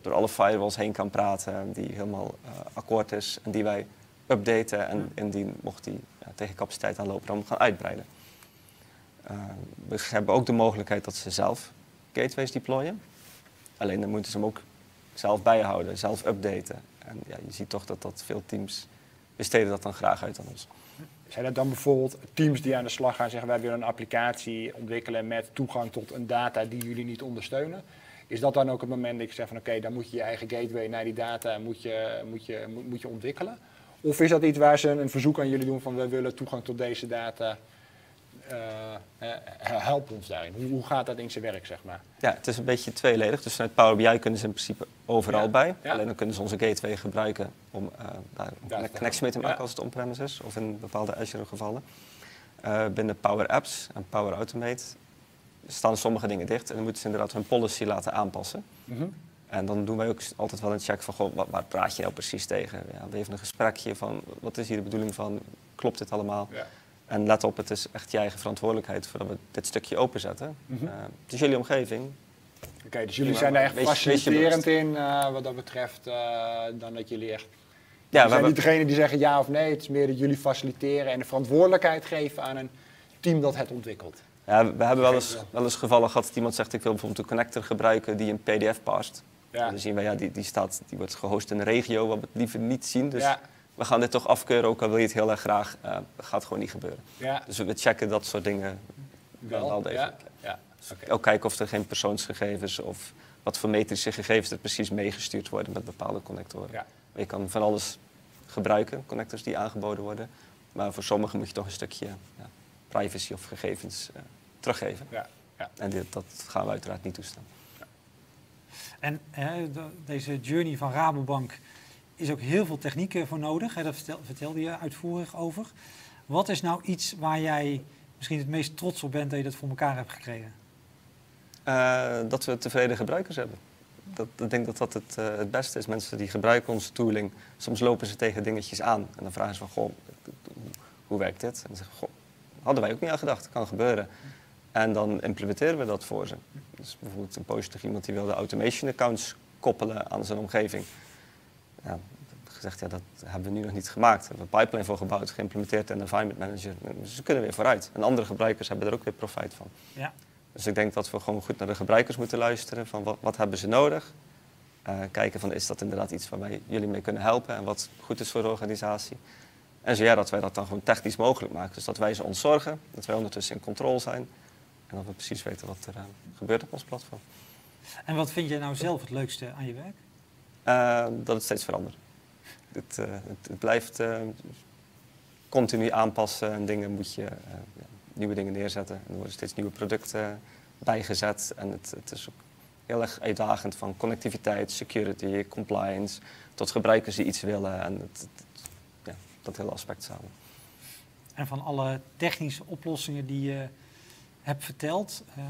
door alle firewalls heen kan praten, die helemaal eh, akkoord is en die wij updaten en indien mocht die ja, tegen capaciteit aanlopen, dan gaan uitbreiden. Eh, we hebben ook de mogelijkheid dat ze zelf gateways deployen. Alleen dan moeten ze hem ook zelf bijhouden, zelf updaten. En ja, je ziet toch dat, dat veel teams besteden dat dan graag uit aan ons. Zijn dat dan bijvoorbeeld teams die aan de slag gaan zeggen wij willen een applicatie ontwikkelen met toegang tot een data die jullie niet ondersteunen? Is dat dan ook het moment dat je zegt van oké, dan moet je je eigen gateway naar die data moet je, moet je, moet, je ontwikkelen? Of is dat iets waar ze een, verzoek aan jullie doen van we willen toegang tot deze data, help ons daarin. Hoe, hoe gaat dat in zijn werk zeg maar? Ja, het is een beetje tweeledig. Dus vanuit Power BI kunnen ze in principe overal Ja, bij. ja. Alleen dan kunnen ze onze gateway gebruiken om eh, daar een connectie mee te maken als het on-premise is. Of in bepaalde Azure gevallen. Eh, binnen Power Apps en Power Automate staan sommige dingen dicht. En dan moeten ze inderdaad hun policy laten aanpassen. Mhm. En dan doen wij ook altijd wel een check van, goh, waar praat je nou precies tegen? Ja, we even een gesprekje van, wat is hier de bedoeling van? Klopt dit allemaal? Ja. En let op, het is echt je eigen verantwoordelijkheid voordat we dit stukje openzetten. Mhm. Eh, het is jullie omgeving. Oké, dus jullie Ja, zijn daar echt faciliterend in eh, wat dat betreft, eh, dan dat jullie echt... Ja, we zijn niet degene die zeggen ja of nee, het is meer dat jullie faciliteren en de verantwoordelijkheid geven aan een team dat het ontwikkelt. ja, we hebben wel eens, wel. eens gevallen gehad dat iemand zegt, ik wil bijvoorbeeld een connector gebruiken die een pdf past. Ja. Dan zien we, ja, die, die, staat, die wordt gehost in een regio wat we het liever niet zien. Dus ja, we gaan dit toch afkeuren, ook al wil je het heel erg graag. dat gaat gewoon niet gebeuren. ja, Dus we checken dat soort dingen wel, wel ja, degelijk. ja. Oké. Ook kijken of er geen persoonsgegevens of wat voor metrische gegevens er precies meegestuurd worden met bepaalde connectoren. Ja. Je kan van alles gebruiken, connectors die aangeboden worden. Maar voor sommigen moet je toch een stukje ja, privacy of gegevens eh, teruggeven. Ja, ja. En dit, dat gaan we uiteraard niet toestaan. En hè, de- deze journey van Rabobank is ook heel veel technieken voor nodig. Hè, vertelde je uitvoerig over. Wat is nou iets waar jij misschien het meest trots op bent dat je dat voor elkaar hebt gekregen? Eh, dat we tevreden gebruikers hebben. Dat, ik denk dat dat het, eh, het beste is. Mensen die gebruiken onze tooling, soms lopen ze tegen dingetjes aan. En dan vragen ze van, goh, hoe, werkt dit? En dan zeggen goh, hadden wij ook niet aan gedacht. Kan gebeuren. En dan implementeren we dat voor ze. Dus bijvoorbeeld een poosje terug iemand die wilde automation accounts koppelen aan zijn omgeving. Ja, gezegd, ja, dat hebben we nu nog niet gemaakt. We hebben een pipeline voor gebouwd, geïmplementeerd de environment manager. Dus ze kunnen weer vooruit. En andere gebruikers hebben er ook weer profijt van. Ja. Dus ik denk dat we gewoon goed naar de gebruikers moeten luisteren. Van wat, wat hebben ze nodig? Eh, kijken van is dat inderdaad iets waar wij jullie mee kunnen helpen en wat goed is voor de organisatie. En zo ja, dat wij dat dan gewoon technisch mogelijk maken. Dus dat wij ze ontzorgen, dat wij ondertussen in controle zijn. En dat we precies weten wat er eh, gebeurt op ons platform. En wat vind jij nou zelf het leukste aan je werk? Eh, dat het steeds verandert. Het, eh, het, blijft eh, continu aanpassen en dingen moet je eh, nieuwe dingen neerzetten. En er worden steeds nieuwe producten bijgezet. En het, het is ook heel erg uitdagend van connectiviteit, security, compliance, tot gebruikers die iets willen. En ja, dat hele aspect samen. En van alle technische oplossingen die je hebt verteld, eh,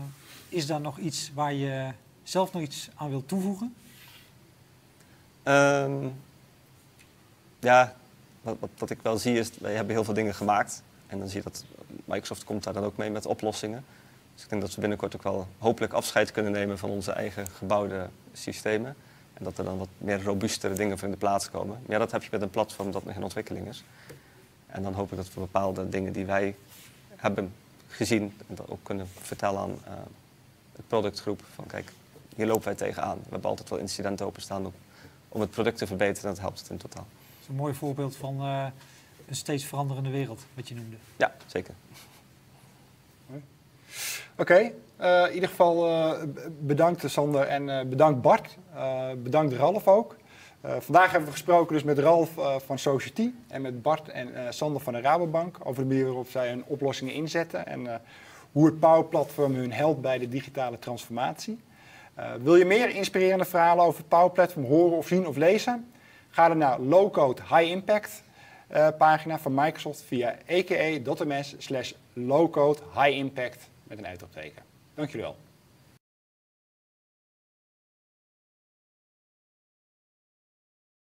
is daar nog iets waar je zelf nog iets aan wilt toevoegen? Ehm, ja, wat, wat, ik wel zie is, wij hebben heel veel dingen gemaakt. En dan zie je dat Microsoft komt daar dan ook mee met oplossingen. Dus ik denk dat we binnenkort ook wel hopelijk afscheid kunnen nemen van onze eigen gebouwde systemen. En dat er dan wat meer robuustere dingen voor in de plaats komen. Maar ja, dat heb je met een platform dat nog in ontwikkeling is. En dan hoop ik dat we bepaalde dingen die wij hebben gezien, en dat ook kunnen vertellen aan eh, het productgroep van kijk, hier lopen wij tegenaan. We hebben altijd wel incidenten openstaan om, om het product te verbeteren en dat helpt het in totaal. Dat is een mooi voorbeeld van eh, een steeds veranderende wereld, wat je noemde. Ja, zeker. Oké, eh, in ieder geval eh, bedankt Sander en eh, bedankt Bart. Eh, bedankt Ralf ook. Eh, vandaag hebben we gesproken dus met Ralf eh, van Society en met Bart en eh, Sander van de Rabobank over de manier waarop zij hun oplossingen inzetten en eh, hoe het Power Platform hun helpt bij de digitale transformatie. Eh, wil je meer inspirerende verhalen over Power Platform horen of zien of lezen? Ga dan naar Low Code High Impact eh, pagina van Microsoft via eke.ms slash high impact met een uitroepteken. Dank jullie wel.